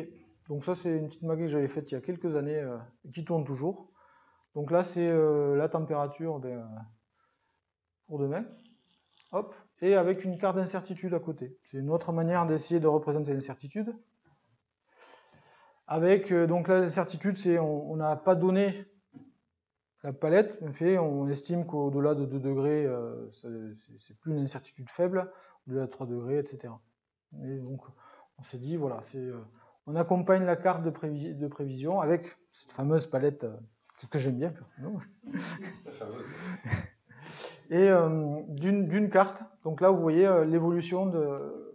donc ça c'est une petite maquette que j'avais faite il y a quelques années, euh, qui tourne toujours. Donc là c'est euh, la température euh, pour demain. Hop, et avec une carte d'incertitude à côté. C'est une autre manière d'essayer de représenter l'incertitude. Avec euh, donc là l'incertitude, c'est on n'a pas donné la palette, en fait, on estime qu'au-delà de 2 degrés, c'est plus une incertitude faible, au-delà de 3 degrés, etc. Et donc, on s'est dit, voilà, c'est, on accompagne la carte de, prévi- de prévision avec cette fameuse palette euh, que, j'aime bien, personnellement. Et euh, d'une carte. Donc là, vous voyez euh, l'évolution de.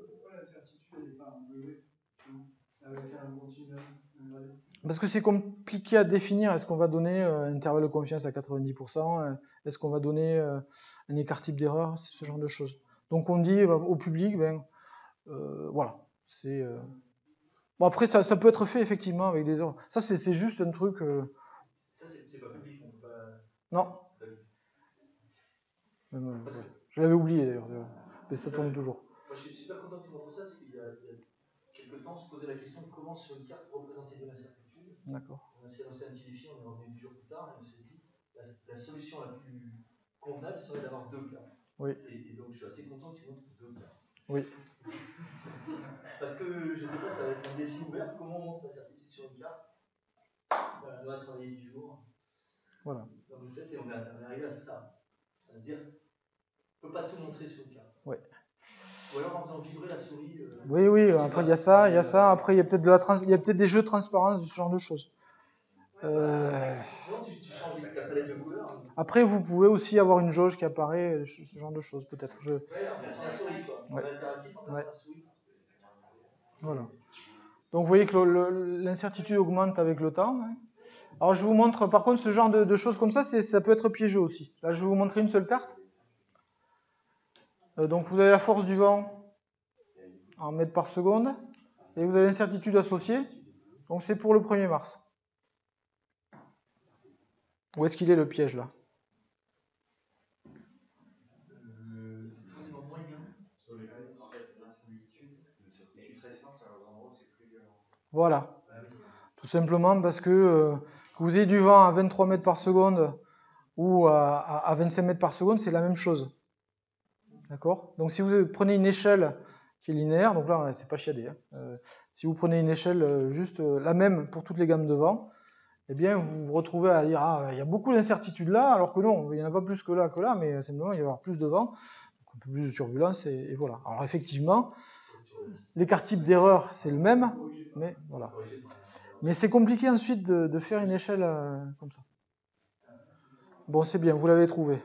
Parce que c'est compliqué à définir. Est-ce qu'on va donner un intervalle de confiance à 90% euh, Est-ce qu'on va donner un écart type d'erreur C'est ce genre de choses. Donc on dit au public, ben, voilà. C'est, Bon, après, ça, ça peut être fait effectivement avec des erreurs. Ça, c'est juste un truc. euh, Ça, c'est pas public, on peut pas. Non. euh, ouais. Je l'avais oublié d'ailleurs. Mais ça tourne toujours. Moi, je suis super content que tu montres ça parce qu'il y, a y a quelques temps, on se posait la question de comment sur une carte représenter de l'incertitude. D'accord. On s'est lancé un petit défi, on est revenu dix jours plus tard et on s'est dit la, la solution la plus convenable serait d'avoir deux cas. Oui. Et, et donc je suis assez content que tu montres deux cas. Oui. Parce que je sais pas, ça va être un défi ouvert. Comment on montre la certitude sur une carte? On a travaillé 10 jours Voilà. dans fait et on est, arrivé à ça. À dire, on ne peut pas tout montrer sur une carte. Ouais. Ou alors en faisant vibrer la souris. euh, Oui, oui. Après, il y a ça, il y a ça. Après, il y a peut-être de la trans... il y a peut-être des jeux de transparence, ce genre de choses. Euh, Non, tu, tu changes la palette de couleurs. Après, vous pouvez aussi avoir une jauge qui apparaît, ce genre de choses, peut-être. Voilà. Donc, vous voyez que l'incertitude augmente avec le temps. hein. Alors, je vous montre, par contre, ce genre de, choses comme ça, ça peut être piégeux aussi. Là, je vais vous montrer une seule carte. Euh, donc, vous avez la force du vent en mètres par seconde, et vous avez l'incertitude associée. Donc, c'est pour le 1er mars. Où est-ce qu'il est le piège là Euh, forcément moyen. Sur les règles, en fait, l'incertitude, est très forte, alors en gros, c'est plus violent. Voilà. Tout simplement parce que, euh, que vous ayez du vent à 23 mètres par seconde ou à, à- à 25 mètres par seconde, c'est la même chose. D'accord? Donc si vous prenez une échelle qui est linéaire, donc là c'est pas chiadé, hein, euh, si vous prenez une échelle euh, juste la même pour toutes les gammes de vent, eh bien vous vous retrouvez à dire ah il y a beaucoup d'incertitudes là, alors que non, il n'y en a pas plus que là que là, mais simplement il va y avoir plus de vent, un peu plus de turbulence et, et voilà. Alors effectivement, l'écart type d'erreur c'est le même, mais voilà. Mais c'est compliqué ensuite de, faire une échelle euh, comme ça. Bon, c'est bien, vous l'avez trouvé.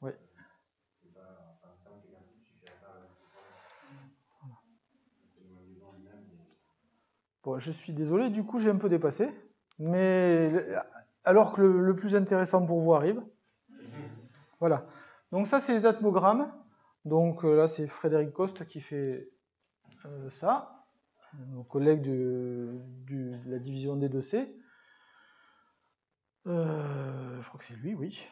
Pas. Bon, je suis désolé, du coup j'ai un peu dépassé, mais alors que le, le plus intéressant pour vous arrive. Voilà. Donc ça, c'est les atmogrammes. Donc euh, là, c'est Frédéric Coste qui fait euh, ça, mon collègue de, la division D2C. Euh, je crois que c'est lui, oui.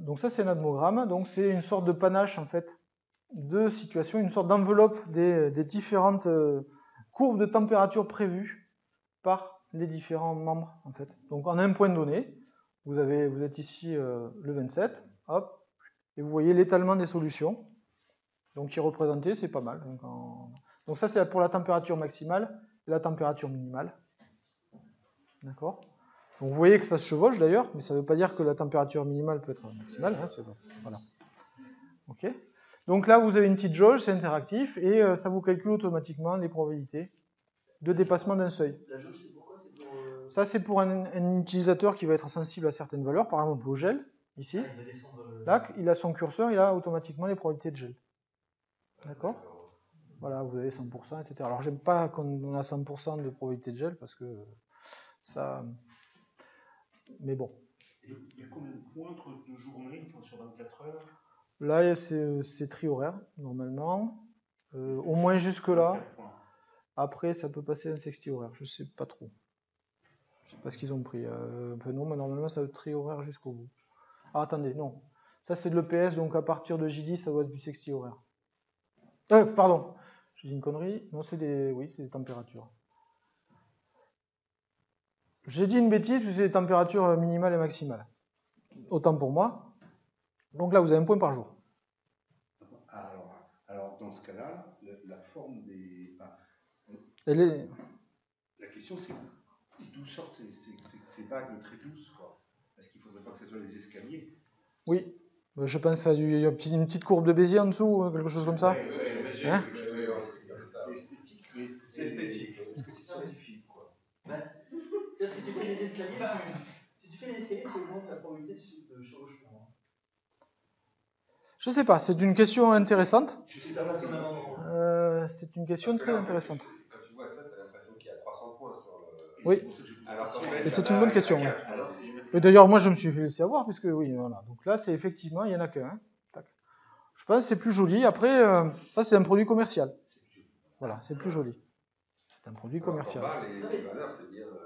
Donc ça, c'est un atmogramme. Donc c'est une sorte de panache, en fait, de situations, une sorte d'enveloppe des, différentes euh, courbes de température prévues par les différents membres, en fait. Donc en un point donné, vous, vous êtes ici euh, le 27, hop, et vous voyez l'étalement des solutions. Donc qui est représenté, c'est pas mal. Donc, en- donc ça, c'est pour la température maximale et la température minimale. D'accord? Donc vous voyez que ça se chevauche d'ailleurs, mais ça ne veut pas dire que la température minimale peut être maximale. hein, bon. Voilà. Ok? Donc là, vous avez une petite jauge, c'est interactif, et euh, ça vous calcule automatiquement les probabilités de dépassement d'un seuil. La jauge, c'est pourquoi? Pour. euh, Ça, c'est pour un, un utilisateur qui va être sensible à certaines valeurs, par exemple au gel, ici. ah, il va descendre. euh, Là, il a son curseur, il a automatiquement les probabilités de gel. D'accord Voilà, vous avez 100%, etc. Alors, j'aime pas qu'on a 100% de probabilité de gel parce que ça. Mais bon. Il y a combien de points entre deux journées sur 24 heures? Là, c'est tri-horaire, normalement. Euh, au moins jusque-là. 24 points. Après, ça peut passer un sexti horaire. Je sais pas trop. Je sais pas ce qu'ils ont pris. Euh, non, mais normalement, ça va être tri-horaire jusqu'au bout. Ah, attendez, non. Ça, c'est de l'EPS, donc à partir de J10, ça doit être du sexti horaire. Euh, pardon. J'ai dit une connerie. Non, c'est des, oui, c'est des températures. J'ai dit une bêtise, parce c'est des températures minimales et maximales. Autant pour moi. Donc là, vous avez un point par jour. Alors, alors, dans ce cas-là, la, forme des. enfin, Elle est- la question, c'est d'où sortent ces, ces, ces, ces vagues très douces, quoi Est-ce qu'il ne faudrait pas que ce soit les escaliers? Oui. Euh, Je pense y a une petite- une petite courbe de Bézier en dessous, euh, quelque chose comme ça. Hein c'est esthétique, est-ce que C'est esthétique. Est-ce que c'est scientifique, quoi C'est-à-dire, si tu fais des escaliers, tu... si tu fais des escaliers, tu augmentes la probabilité de chevauchement. Je sais pas, c'est une question intéressante. Euh, c'est une question très intéressante. Quand tu vois ça, t'as l'impression qu'il y a 300 points sur le. Oui. Et c'est une a- bonne question, ouais. Et d'ailleurs, moi, je me suis fait laisser avoir, puisque oui, voilà. Donc là, c'est effectivement, il y en a qu'un. hein. Je pense que c'est plus joli. Après, euh, ça, c'est un produit commercial. Voilà, c'est plus joli. C'est un produit commercial. bas, les, les valeurs, c'est bien. euh,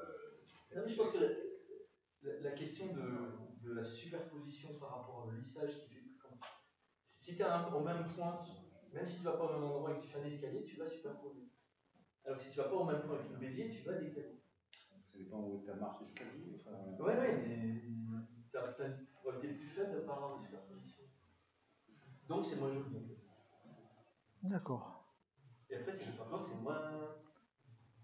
Non, mais je pense que la, question de, de la superposition par rapport au lissage si tu es au même point, même si tu vas pas au même endroit et que tu fais un escalier, tu vas superposer. Alors que si tu vas pas au même point avec une bézier, tu vas décaler. Dépend où ta marche d'escalier. Enfin, Ouais, ouais, mais tu as une probabilité plus faible avoir de superposition. Donc c'est moins joli. D'accord. Et après, c'est- par contre, c'est moins.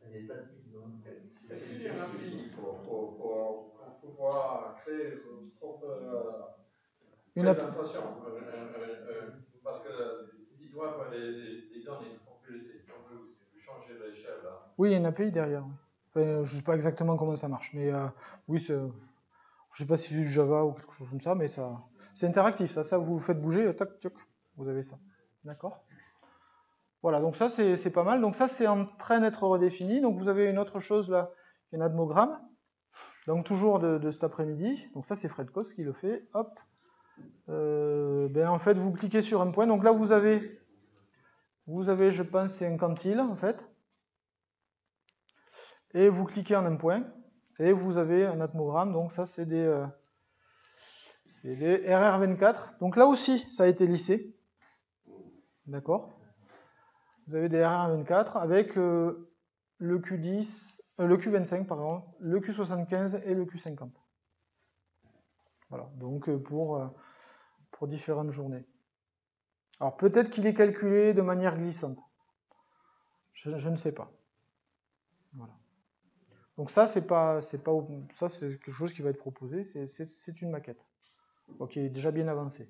Il y a des tas de bulles, hein. C'est- Est-ce c'est- qu'il y a un c'est- appli pour, pour, pour, pour pouvoir créer une propre euh, Une euh, euh, Parce doivent les, les, les donner une propriété. Donc vous, vous changez l'échelle là. Oui, il y a une API derrière. oui. Enfin, je sais pas exactement comment ça marche, mais euh, oui. Je sais pas si c'est du Java ou quelque chose comme ça, mais ça, c'est interactif. Ça, ça vous faites bouger, tac, tac, vous avez ça. D'accord? Voilà, donc ça c'est pas mal. Donc ça c'est en train d'être redéfini. Donc vous avez une autre chose là, qui est un admogramme. Donc toujours de, cet après-midi. Donc ça c'est Fred Kos qui le fait. Hop. Euh, ben en fait vous cliquez sur un point. Donc là vous avez, vous avez, je pense, c'est un quantile en fait. Et vous cliquez en un point. Et vous avez un atmogramme. Donc ça c'est des, euh, c'est des RR24. Donc là aussi ça a été lissé. D'accord vous avez des RR24 avec euh, le Q10, euh, le Q25 pardon, le Q75 et le Q50. Voilà, donc pour, pour différentes journées. Alors peut-être qu'il est calculé de manière glissante. Je, je ne sais pas. Voilà. Donc ça c'est pas c'est pas ça c'est quelque chose qui va être proposé, c'est- une maquette. Ok, qui est déjà bien avancée.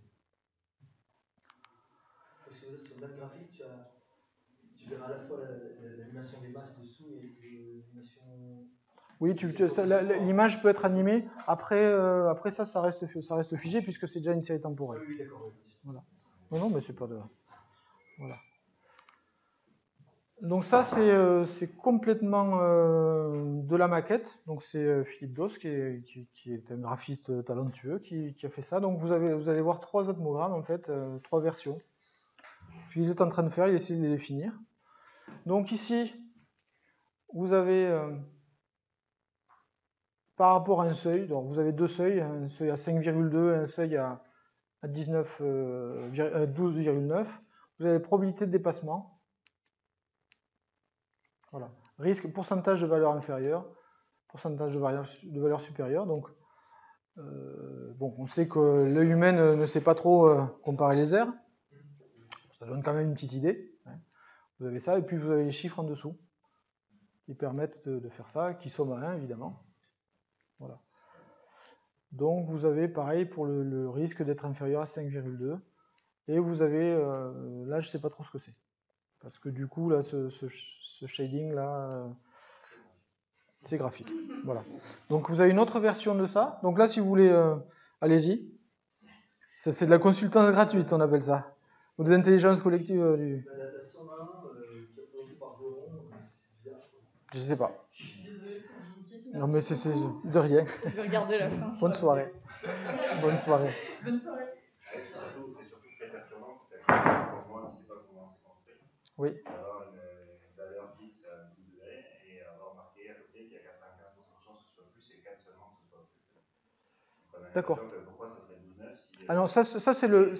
Parce que là, sur le même graphique, tu, as, tu verras à la fois la- la- l'animation des masses dessous et l'animation. Oui, l'image peut être animée. Après, euh, après ça, ça reste, ça reste figé puisque c'est déjà une série temporelle. Oui, d'accord. oui, sûr. Non, non, mais c'est pas de. Voilà. Donc ça, c'est euh, complètement euh, de la maquette. Donc c'est euh, Philippe Dos, qui est, un graphiste talentueux, qui, a fait ça. Donc vous, avez, vous allez voir trois atmogrammes, en fait, trois versions. Qu'il est en train de faire, il essaie de les définir. Donc ici, vous avez, par rapport à un seuil, donc vous avez deux seuils, un seuil à 5,2 et un seuil à, à 19, euh, vir- euh, 12,9. Vous avez probabilité de dépassement. Voilà. Risque, pourcentage de valeur inférieure, pourcentage de valeur, supérieure. Donc, euh, bon, on sait que l'œil humain ne, ne sait pas trop euh, comparer les aires. Ça donne quand même une petite idée. hein. Vous avez ça, et puis vous avez les chiffres en dessous qui permettent de, faire ça, qui somment à 1 évidemment. Voilà. Donc vous avez pareil pour le, risque d'être inférieur à 5,2. Et vous avez, euh, là je sais pas trop ce que c'est. Parce que du coup, là, ce, ce- ce shading là, euh, c'est graphique. Voilà. Donc vous avez une autre version de ça. Donc là, si vous voulez, euh, allez-y. C'est de la consultance gratuite, on appelle ça. Ou de l'intelligence collective euh, du. La, la, la somme 1 euh. Je sais pas. Non mais c'est c'est- de rien. Je vais regarder la fin. Bonne soirée. Bonne soirée. Bonne soirée. C'est surtout, c'est surtout très perturbant quand quelqu'un comme moi qui ne sait pas comment c'est construit. Oui. Avoir une, valeur fixe à 12 degrés et avoir marqué à côté qu'il y a 95% de chances que ce soit plus et 4 seulement que ce soit plus. D'accord. Pourquoi ça serait 12,9 si Ah non, ça, c'est- ça c'est le.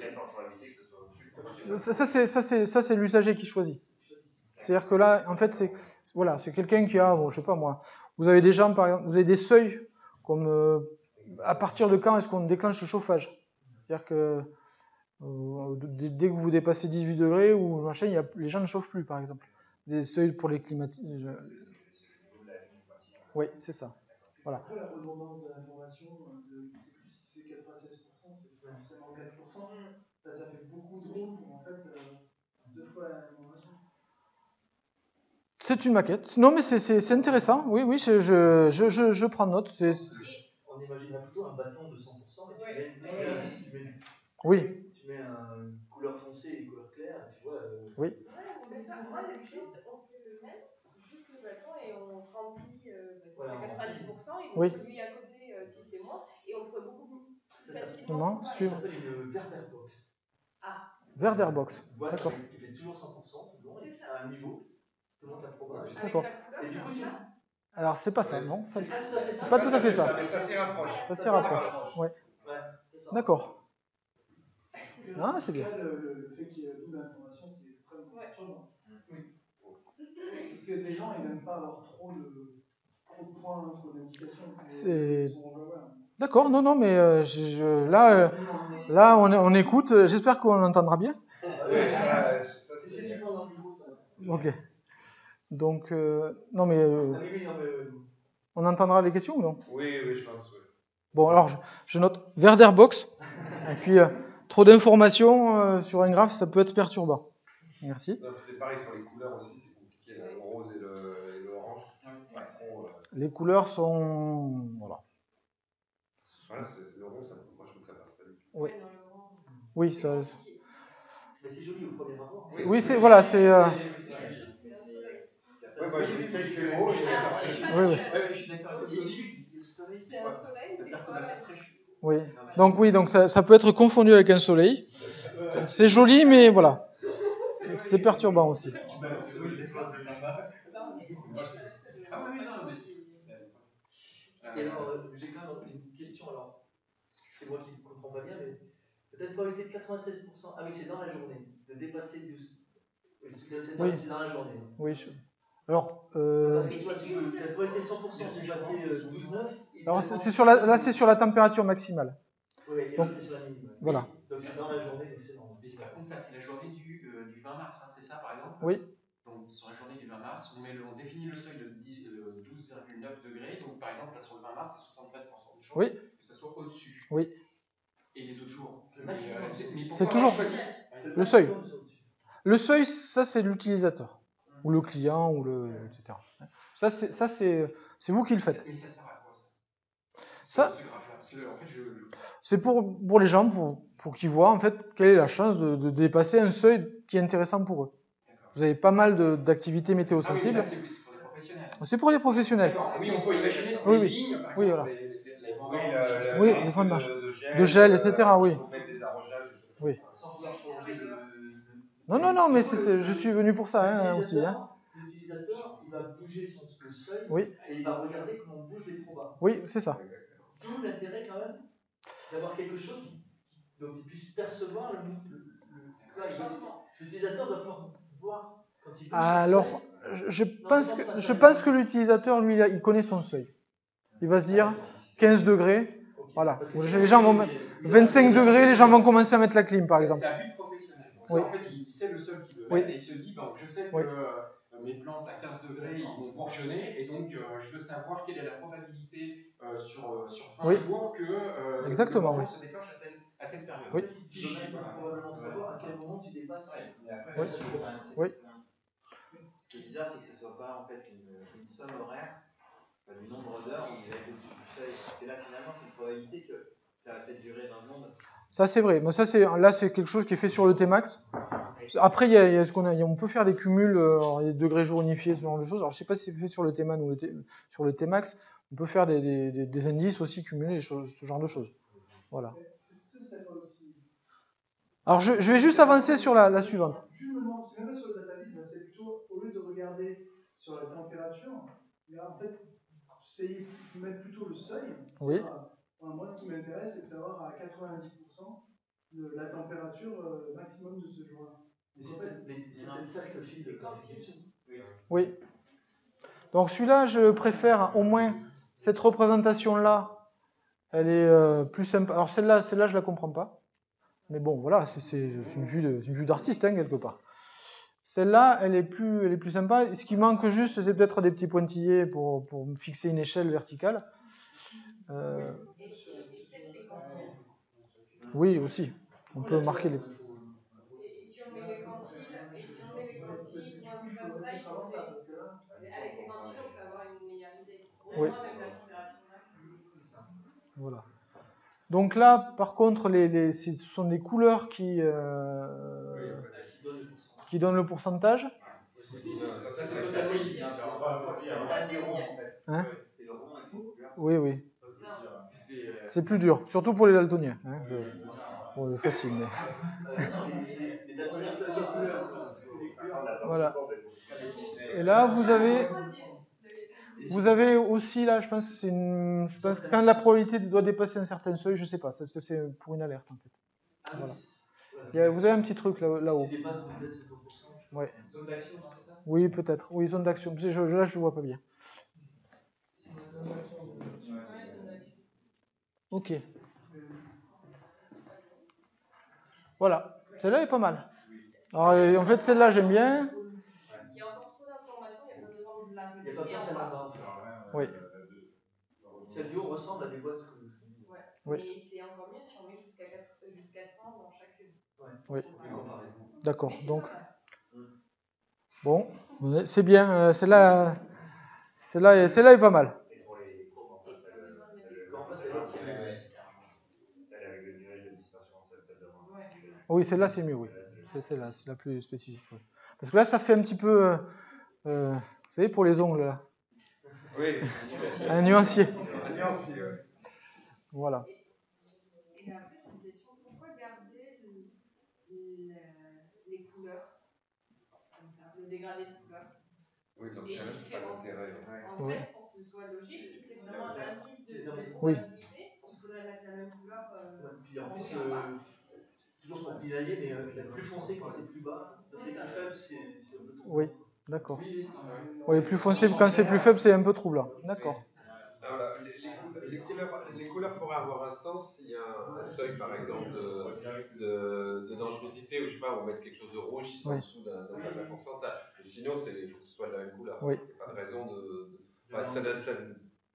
Ça, ça, c'est ça, c'est ça, c'est l'usager qui choisit. C'est-à-dire que là, en fait, c'est voilà, c'est quelqu'un qui a, bon, je sais pas moi, vous avez des gens, par exemple, vous avez des seuils comme euh, à partir de quand est-ce qu'on déclenche le chauffage? C'est-à-dire que euh, dès, dès que vous dépassez 18 degrés ou machin, il y a, les gens ne chauffent plus, par exemple. Des seuils pour les climatiseurs. Oui, c'est ça. Voilà. Après, la redondance de l'information, euh, de- c'est que si c'est 96%, c'est forcément 4%. Là, ça fait beaucoup de ronds pour en fait euh, deux fois la information. C'est une maquette. Non, mais c'est- intéressant. Oui, oui, je, je, je, je, je prends note. C'est- On imaginerait plutôt un bâton de 100% et tu mets, tu mets, un- tu mets- Oui. Tu mets un- une couleur foncée et une couleur claire, tu vois. euh, Oui. Ouais, moi, le juste, on fait le même, juste le bâton et on remplit, euh, bah, Voilà, on c'est 90%, et donc Oui. celui à côté, euh, si c'est moins, et on pourrait beaucoup plus facilement. Suivre. Ça s'appelle une Vermeer box. Ah, Verderbox. Voilà, D'accord. qui fait toujours 100%, tout le ça. à un niveau, tout le monde la probable. avec D'accord. la couleur, Et du coup, tu. Alors, c'est pas ça, non C'est pas tout à fait ça. Ça. Mais ça s'y rapproche. Ça s'y rapproche. Ouais. D'accord. Ah, c'est bien. Le, fait qu'il y ait double information, c'est extrêmement Ouais. perturbant. Oui. Parce que les gens, ils n'aiment pas avoir trop de, trop de points, trop d'indications. D'accord, non, non, mais euh, je, je- là, euh, là on, on écoute. euh, J'espère qu'on entendra bien. Ok. Donc, euh, non, mais non, euh, on entendra les questions ou non? Oui, oui, je pense. oui. Bon, alors, je, je note Verderbox. Et puis, euh, trop d'informations euh, sur un graphe, ça peut être perturbant. Merci. C'est pareil sur les couleurs aussi, c'est compliqué. Le rose et le, et le orange. Trop, euh, Les couleurs sont. Voilà. le rose, ça, moi je trouve que ça passe pas du tout. Oui. Ouais. Oui, C'est ça. Mais c'est joli au premier abord. Oui, c'est voilà, c'est. euh, Ouais, moi, j'ai vu fait beau. et- Ah, oui, oui, Ouais, ouais, je suis d'accord. Au début, je me dis, le soleil, C'est c'est un soleil, Ça c'est perd quoi la très chaud. Oui. Donc oui, donc ça, ça peut être confondu avec un soleil. C'est joli, mais voilà. C'est perturbant aussi. Pas. Et alors, euh, j'ai quand même une question, alors, c'est moi qui ne comprends pas bien, mais peut-être probabilité de 96%. Ah oui, c'est dans la journée, de dépasser 12. Oui, c'est c'est dans, Oui. c'est dans la journée. Oui. je- Alors, euh, Parce que tu vois, tu peux, t'as probabilité 100% de passer euh, 12,9. et alors c'est sur la, là, c'est sur la température maximale. Oui, oui, et Donc, là, c'est sur la minime. ouais. voilà. Donc c'est dans la journée, donc c'est normal. Mais c'est par contre, ça, c'est la journée du, euh, du 20 mars, hein, c'est ça par exemple? Oui. Donc sur la journée du 20 mars, on, met le- on définit le seuil de 10, euh, 12,9 degrés. Donc par exemple, là sur le 20 mars, c'est 73% de chance Oui. que ça soit au-dessus. Oui. Et les autres jours Le euh, c'est- toujours- Le seuil. Le seuil, ça c'est l'utilisateur, ou le client, ou le, etc. Ça c'est, ça c'est, c'est vous qui le faites. Mais ça sert à quoi ça Ça- C'est pour, pour les gens, pour, pour qu'ils voient en fait quelle est la chance de, de dépasser un seuil qui est intéressant pour eux. Vous avez pas mal de- d'activités Ah météo oui, sensibles. là, c'est c'est pour les professionnels. C'est pour les professionnels. D'accord. Oui, on peut imaginer Oui, les oui. lignes, par Oui, exemple, voilà. les, les, les Oui, la- la- de marche. de gel, De gel, etc., euh, oui. Pour mettre des arrosages. Oui. Sans vouloir changer de. de- Non, non, non, mais c'est- c'est- je suis venu pour ça hein, aussi. Hein. L'utilisateur, il va bouger son, le seuil Oui. et il va regarder comment bougent les probas. Oui, c'est ça. D'où l'intérêt quand même d'avoir quelque chose qui, dont il puisse percevoir le, le, L'utilisateur doit pouvoir voir quand il bouge Alors, je, pense que, je pense que l'utilisateur, lui, il connaît son seuil. Il va se dire 15 degrés. Voilà. Les gens vont mettre 25 degrés, les gens vont commencer à mettre la clim, par C'est- exemple. C'est Oui. En fait, il sait le sol qu'il veut Oui. et il se dit bon, je sais que euh, mes plantes à 15 degrés ils vont bourgeonner et donc euh, je veux savoir quelle est la probabilité euh, sur, sur 20 Oui. jours que euh, Exactement, le oui. se déclenche à telle, à telle période. Oui. Si je probablement savoir à quel moment tu dépasses. Mais après, Oui. c'est c'est- Oui. Ce qui est bizarre, c'est que ce ne soit pas en fait une, une somme horaire du nombre d'heures où il va être au-dessus du seuil. Parce que là, finalement, c'est une probabilité que ça va peut-être durer 20 secondes. Ça, c'est vrai. Mais ça, c'est, là, c'est quelque chose qui est fait sur le Tmax. Après, il y a, y a ce qu'on a, a- on peut faire des cumuls, euh, alors, y a degrés jour unifiés, ce genre de choses. Alors, je sais pas si c'est fait sur le Tman ou le T- sur le Tmax. On peut faire des, des- des- indices aussi cumulés, ce genre de choses. Voilà. Pas. Alors, je, je vais juste avancer sur la, la suivante. Justement, c'est même pas sur le datavis, là, c'est plutôt au lieu de regarder sur la température, mais en fait, essayer de mettre plutôt le seuil. Oui. Enfin, moi, ce qui m'intéresse, c'est de savoir à 90% le- la température euh, maximum de ce jour-là. Mais c'est peut-être mais c'est peut-être ça que le fil de Oui. Donc celui-là, je préfère au moins cette représentation-là. Elle est euh, plus sympa. Alors celle-là, celle-là, je la comprends pas. Mais bon, voilà, c'est c'est- c'est une vue de- c'est une vue d'artiste hein, quelque part. Celle-là, elle est plus, elle est plus sympa. Ce qui manque juste, c'est peut-être des petits pointillés pour, pour fixer une échelle verticale. Euh, oui, aussi. On peut marquer les. Oui. Voilà. Donc là, par contre, ce sont des couleurs qui, euh, qui donnent le pourcentage. Hein? Oui, oui. C'est, euh, C'est plus dur, surtout pour les daltoniens. hein, je- Bon, c'est facile, mais... Voilà. Et là, vous avez, vous avez aussi, là, je pense que c'est une... Je pense que quand la probabilité doit dépasser un certain seuil, je sais pas, c'est pour une alerte, en fait. Voilà. Il y a- vous avez un petit truc là- là-haut. 50%. Ouais. Zone d'action, c'est ça? Oui, peut-être. Oui, zone d'action. Je, je- là, je vois pas bien. Ok. Voilà. Celle-là est pas mal. Alors, euh, en fait, celle-là, j'aime bien. Il y a encore trop d'informations, il n'y a pas besoin de la Il n'y a pas besoin celle en bas. Oui. Celle du haut ressemble à des boîtes que Ouais. Oui. Mais c'est encore mieux si on met jusqu'à 4 euh, jusqu'à 100 dans chacune. Oui. plus comparées. D'accord. Donc, bon, c'est bien. euh, Celle-là, celle-là, est- celle-là est pas mal. Et pour les courbes, en fait, celle, celle, En face, c'est l'autre qui est- celle avec le nuage de dispersion, celle, celle d'avant. Ouais. Oui, celle-là, c'est mieux, oui. C'est celle-là, c'est la plus spécifique. oui. Parce que là, ça fait un petit peu, euh, euh, vous savez, pour les ongles, là. Oui. Un nuancier. Un nuancier, ouais. Voilà. Et après, j'ai une question pourquoi garder le- le- les couleurs comme ça, le dégradé de couleurs? Oui, dans ce Et cas-là, c'est pas différent. d'intérêt. En Oui. fait, pour que ce soit logique, si c'est vraiment un indice de, de Oui. probabilité, il faudrait mettre la même couleur. euh, Puis en en plus, toujours pour pinailler, mais euh, la plus foncée quand c'est plus bas, c'est plus faible, c'est c'est un peu trop. Oui, d'accord. Oui, plus foncé, quand c'est plus faible, c'est un peu troublant. D'accord. Alors là, les, les cou- les couleurs, les couleurs pourraient avoir un sens s'il y a un, un seuil, par exemple, de, de, de dangerosité, ou je sais pas, on met quelque chose de rouge si c'est en Oui. dessous d'un certain pourcentage. Mais sinon, c'est- il faut que ce soit de la même couleur. Oui. Il n'y a pas de raison de. de- enfin, ça donne, ça,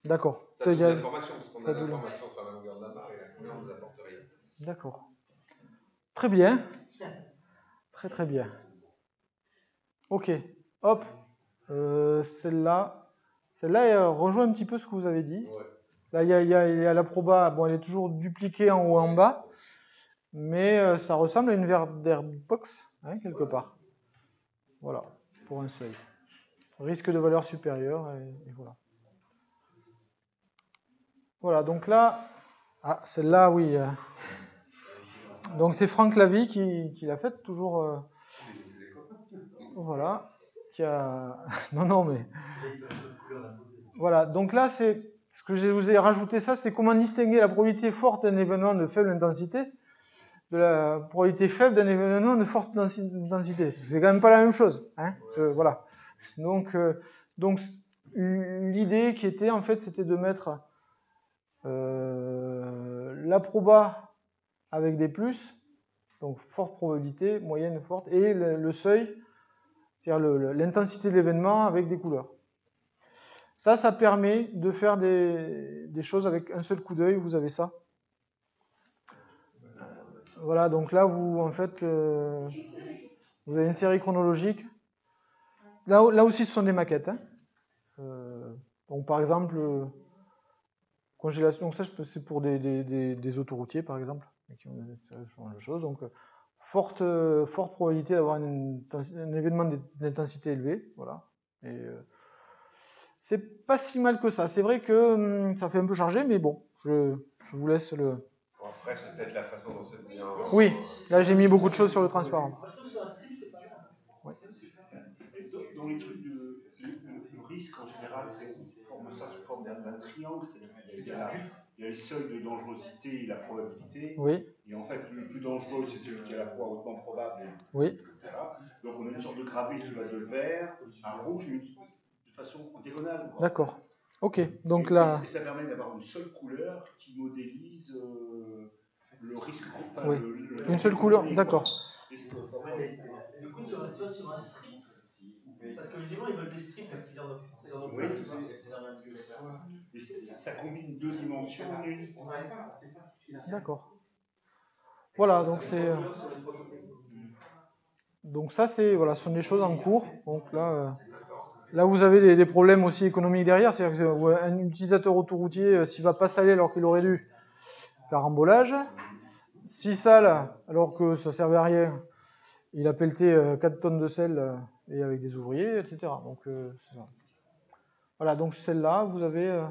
D'accord. ça Il donne y a- l'information, parce qu'on a l'information sur la longueur de la barre et la couleur ne nous apporte rien. D'accord. Très bien. Très très bien. Ok. Hop. Euh, celle-là. Celle-là elle rejoint un petit peu ce que vous avez dit. Ouais. Là, il y y a- il y a la proba. Bon, elle est toujours dupliquée en haut et en bas. Mais euh, ça ressemble à une Verder box, hein, quelque part. Voilà, pour un seuil. Risque de valeur supérieure, et, et voilà. Voilà, donc là, ah, celle-là, oui. euh, donc c'est Franck Lavie qui, qui l'a faite, toujours. euh, voilà. Qui a... non, non, mais. Voilà, donc là, c'est ce que je vous ai rajouté ça, c'est comment distinguer la probabilité forte d'un événement de faible intensité de la probabilité faible d'un événement de forte densi- densité. C'est quand même pas la même chose. Hein Je- voilà. Donc, euh, donc l'idée qui était en fait, c'était de mettre euh, la proba avec des plus, donc forte probabilité, moyenne forte, et le, seuil, c'est-à-dire l'intensité de l'événement avec des couleurs. Ça, ça permet de faire des, choses avec un seul coup d'œil. Vous avez ça. Voilà, donc là, vous, en fait, euh, vous avez une série chronologique. Là, là aussi, ce sont des maquettes. hein. Euh, donc, par exemple, euh, congélation. Donc, ça, c'est pour des autoroutiers, par exemple, qui ont des- ce genre de choses. Donc, forte, forte probabilité d'avoir un événement d'intensité élevée. Voilà. Et euh, c'est pas si mal que ça. C'est vrai que hum, ça fait un peu chargé, mais bon, je, je vous laisse le. Bon, après, c'est peut-être la façon dont c'est bien. Oui, là j'ai mis beaucoup de choses sur le transparent. Moi, je trouve que sur un strip, c'est pas mal. Dans, dans les trucs de le, le risque en général, c'est qu'on forme ça sous forme d'un triangle, c'est-à-dire il y a les seuils de dangerosité et la probabilité. Oui. Et en fait, le plus dangereux, c'est celui qui est à la fois hautement probable et Oui. etc. Donc on a une sorte de gravé qui va de vert à rouge, mais de façon diagonale. D'accord. Ok, donc Et- là. Et, ça permet d'avoir une seule couleur qui modélise euh, le risque. enfin, Oui. le- le- Une seule couleur, le- d'accord. Du coup, tu vois, sur un strip, parce que visiblement, ils veulent des strips parce qu'ils en ont Oui. ça- combine deux dimensions. D'accord. Voilà, donc c'est. euh, Donc ça, c'est voilà, ce sont des choses en cours. Donc là, euh, là vous avez des, des problèmes aussi économiques derrière. C'est-à-dire que ouais, un utilisateur autoroutier, euh, s'il va pas saler alors qu'il aurait dû, carambolage. S'il sale alors que ça servait à rien, il a pelleté euh, 4 tonnes de sel euh, et avec des ouvriers, etc. Donc euh, c'est ça. Voilà, donc celle-là, vous avez euh,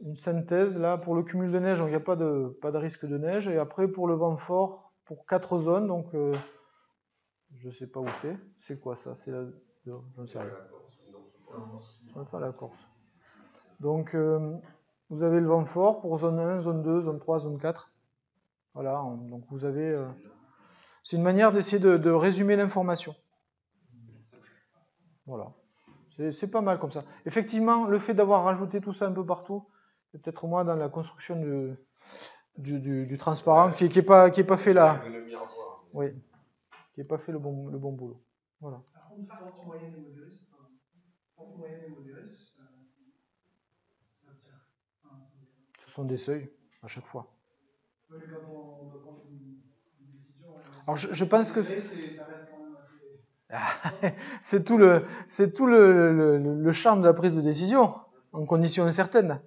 une synthèse là pour le cumul de neige, donc il n'y a pas de, pas de risque de neige. Et après pour le vent fort, pour quatre zones, donc euh, je sais pas où c'est. C'est quoi ça? C'est la... Je ne sais rien. Ça va faire la Corse. Donc euh, vous avez le vent fort pour zone 1, zone 2, zone 3, zone 4. Voilà, donc vous avez. euh, C'est une manière d'essayer de, de résumer l'information. Voilà. C'est- pas mal comme ça. Effectivement, le fait d'avoir rajouté tout ça un peu partout, c'est peut-être moi dans la construction du, du, du- du transparent qui n'est pas, qui est pas fait là. Le miroir. Oui. Qui n'est pas fait le bon, le bon boulot. Voilà. Ce sont des seuils à chaque fois. Alors, je- je pense que Ça reste. c'est tout le, charme de la prise de décision en conditions incertaines.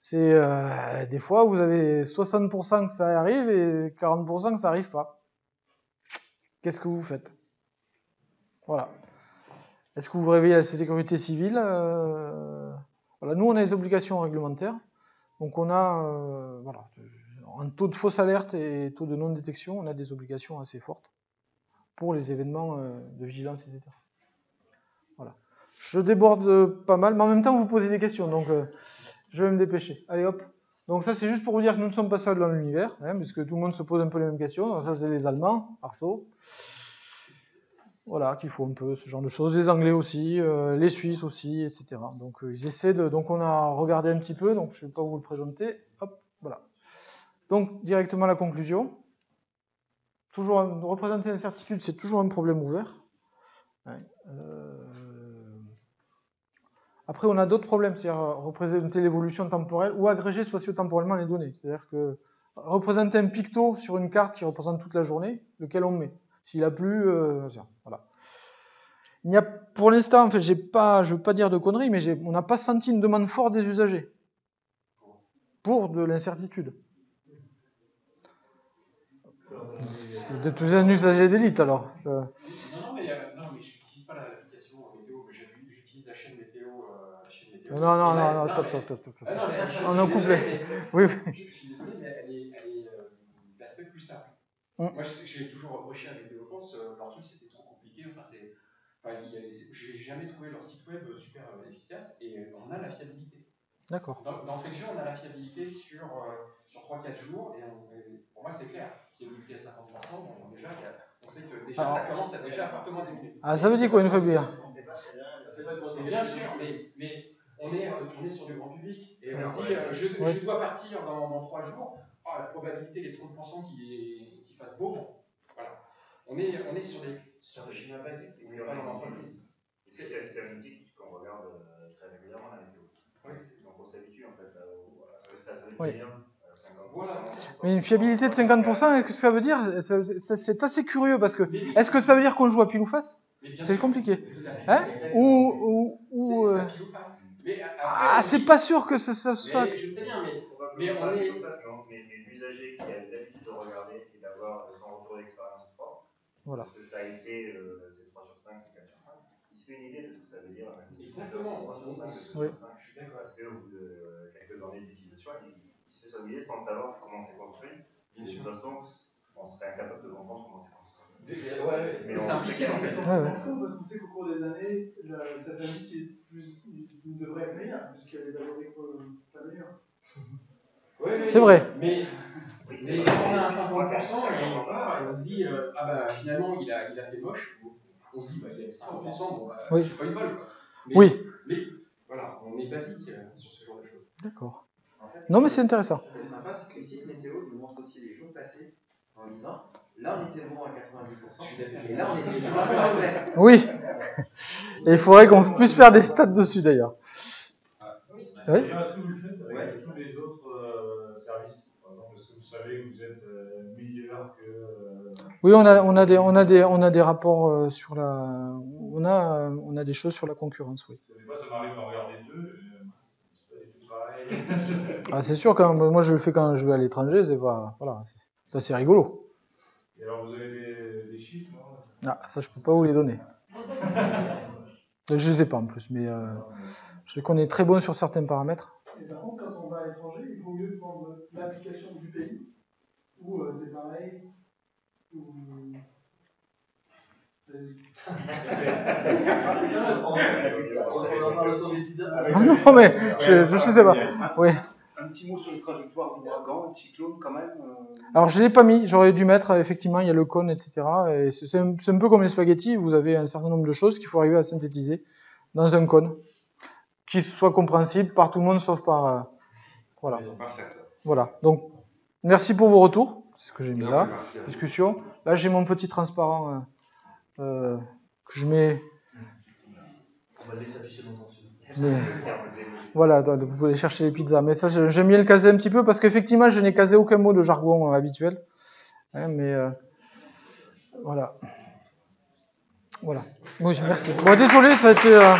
C'est euh, des fois vous avez 60% que ça arrive et 40% que ça arrive pas. Qu'est-ce que vous faites? Voilà. Est-ce que vous réveillez la sécurité civile? Euh, Voilà, nous on a des obligations réglementaires, donc on a euh, en taux de fausse alerte et taux de non détection, on a des obligations assez fortes pour les événements euh, de vigilance, etc. Voilà. Je déborde pas mal, mais en même temps, vous posez des questions, donc euh, je vais me dépêcher. Allez hop. Donc ça, c'est juste pour vous dire que nous ne sommes pas seuls dans l'univers, hein, puisque tout le monde se pose un peu les mêmes questions. Ça, c'est les Allemands, Arceau. Voilà, qu'il faut un peu ce genre de choses. Les Anglais aussi, euh, les Suisses aussi, etc. Donc ils essaient de. Donc on a regardé un petit peu, donc je ne vais pas vous le présenter. Hop, voilà. Donc directement la conclusion toujours représenter l'incertitude, c'est toujours un problème ouvert. Euh, Après, on a d'autres problèmes, c'est-à-dire euh, représenter l'évolution temporelle ou agréger spatio-temporellement les données. C'est-à-dire que représenter un picto sur une carte qui représente toute la journée, lequel on met? S'il a plu, euh, voilà. Il a, pour l'instant, en fait, j'ai pas, je veux pas dire de conneries, mais on n'a pas senti une demande forte des usagers pour de l'incertitude. C'est de tous anus AG d'élite alors. Non, euh. mais, euh, je n'utilise pas l'application météo, mais j'utilise la chaîne météo. Euh, la chaîne météo. Non, non, non, non, non, non stop, je, ah, On est en. Oui, oui. Je, suis désolé, mais elle est, elle l'aspect plus simple. Mm. Moi, j'ai toujours reproché à Météo France, leur truc c'était trop compliqué. Enfin, c'est, j'ai jamais trouvé leur site web super efficace et on a la fiabilité. D'accord. Dans- D'entrée de jeu, on a la fiabilité sur, euh, sur 3-4 jours et, on- et pour moi, c'est clair. Fiabilité à 50%, bon, déjà, on sait que déjà, Alors- ça commence à déjà fortement diminuer. Ah, ça veut dire quoi une fois bien C'est bien sûr, mais, mais on, est, on est sur du grand public. Et on Ouais, se dit, ouais. euh, je, Ouais. je dois partir dans, dans 3 jours. Ah, la probabilité, les 30% qu'il qu'il fasse beau, bon, voilà. On est, on est sur des, sur des schémas basiques, on n'est pas dans l'entreprise. C'est un outil qu'on regarde euh, très régulièrement la météo. Oui. C'est- Donc on s'habitue en fait à, au- à ce que ça, veut Oui. dire euh, 50%. Voilà, c'est ça. Mais une fiabilité de 50%, est-ce que ça veut dire C'est assez curieux parce que est-ce que ça veut dire qu'on joue à pile ou face? C'est compliqué. Hein? Ou ou euh, c'est à pile ou face. Mais après, ah, c'est pas sûr que ça, ça soit. Mais je sais bien, mais, on est. mais, l'usager qui a l'habitude de regarder et d'avoir son retour d'expérience propre, Voilà. parce que ça a été euh, c'est 3 sur 5, c'est 4 sur 5, il se fait une idée de ce que ça veut dire. Exactement. 3 sur 5, c'est 2 Oui. sur 5. Je suis d'accord, parce qu'au bout de euh, quelques années d'utilisation, il, il se fait son idée sans savoir comment c'est construit. Bien de sûr. toute façon, on serait incapable de comprendre comment c'est construit. Ouais, Mais c'est on implicite en fait. C'est ouais. faux parce qu'on sait qu'au cours des années, le- cet indice est plus, il devrait être meilleur puisque les algorithmes s'améliorent. Ouais, ouais, C'est vrai. Mais, Oui, c'est quand on a un Je crois 50%, qu'à et 50%, voilà, on se dit, euh, ah bah finalement il a, il a fait moche, on se dit, bah il a 50%, bon bah Oui. pas une balle quoi. Mais, Oui. Mais voilà, on est basique euh, sur ce genre de choses. D'accord. En fait, Non, mais ce c'est intéressant. Ce qui est sympa, c'est que les sites météo nous montrent aussi les jours passés en disant là on était bon à 90%, et là on était toujours à peu près. Oui. Et il faudrait qu'on puisse faire des stats dessus d'ailleurs. Oui. D'ailleurs, est-ce que vous le faites avec Ouais, c'est tous les autres euh, services Par exemple, est-ce que vous savez que vous êtes Oui, on a, on a des, on a des, on a des rapports euh, sur la, on a, euh, on a des choses sur la concurrence, oui. Ça m'arrive d'en regarder deux, euh. Ah, c'est sûr quand moi je le fais quand je vais à l'étranger, c'est pas, voilà, c'est- ça c'est rigolo. Et alors, vous avez des, des chiffres non? Ah, ça je peux pas vous les donner. Je les ai pas en plus, mais euh, je sais qu'on est très bon sur certains paramètres. Et par contre, quand on va à l'étranger, il vaut mieux prendre l'application du pays ou euh, c'est pareil. Ah non, mais je, je sais pas. Oui. Un petit mot sur les trajectoires d'ouragan quand même. euh, Alors je l'ai pas mis, j'aurais dû mettre effectivement, il y a le cône, etc. Et c'est un, peu comme les spaghettis, vous avez un certain nombre de choses qu'il faut arriver à synthétiser dans un cône, qui soit compréhensible par tout le monde sauf par euh, voilà. Voilà. Donc merci pour vos retours, c'est ce que j'ai mis là. Discussion. Là j'ai mon petit transparent euh, euh, que je mets. On va laisser afficher dessus. mais- Voilà, donc vous pouvez chercher les pizzas. Mais ça, j'aime bien le caser un petit peu parce qu'effectivement, je n'ai casé aucun mot de jargon euh, habituel. Hein, mais euh, voilà. Voilà. Oui, merci. Bon, désolé, ça a été. euh,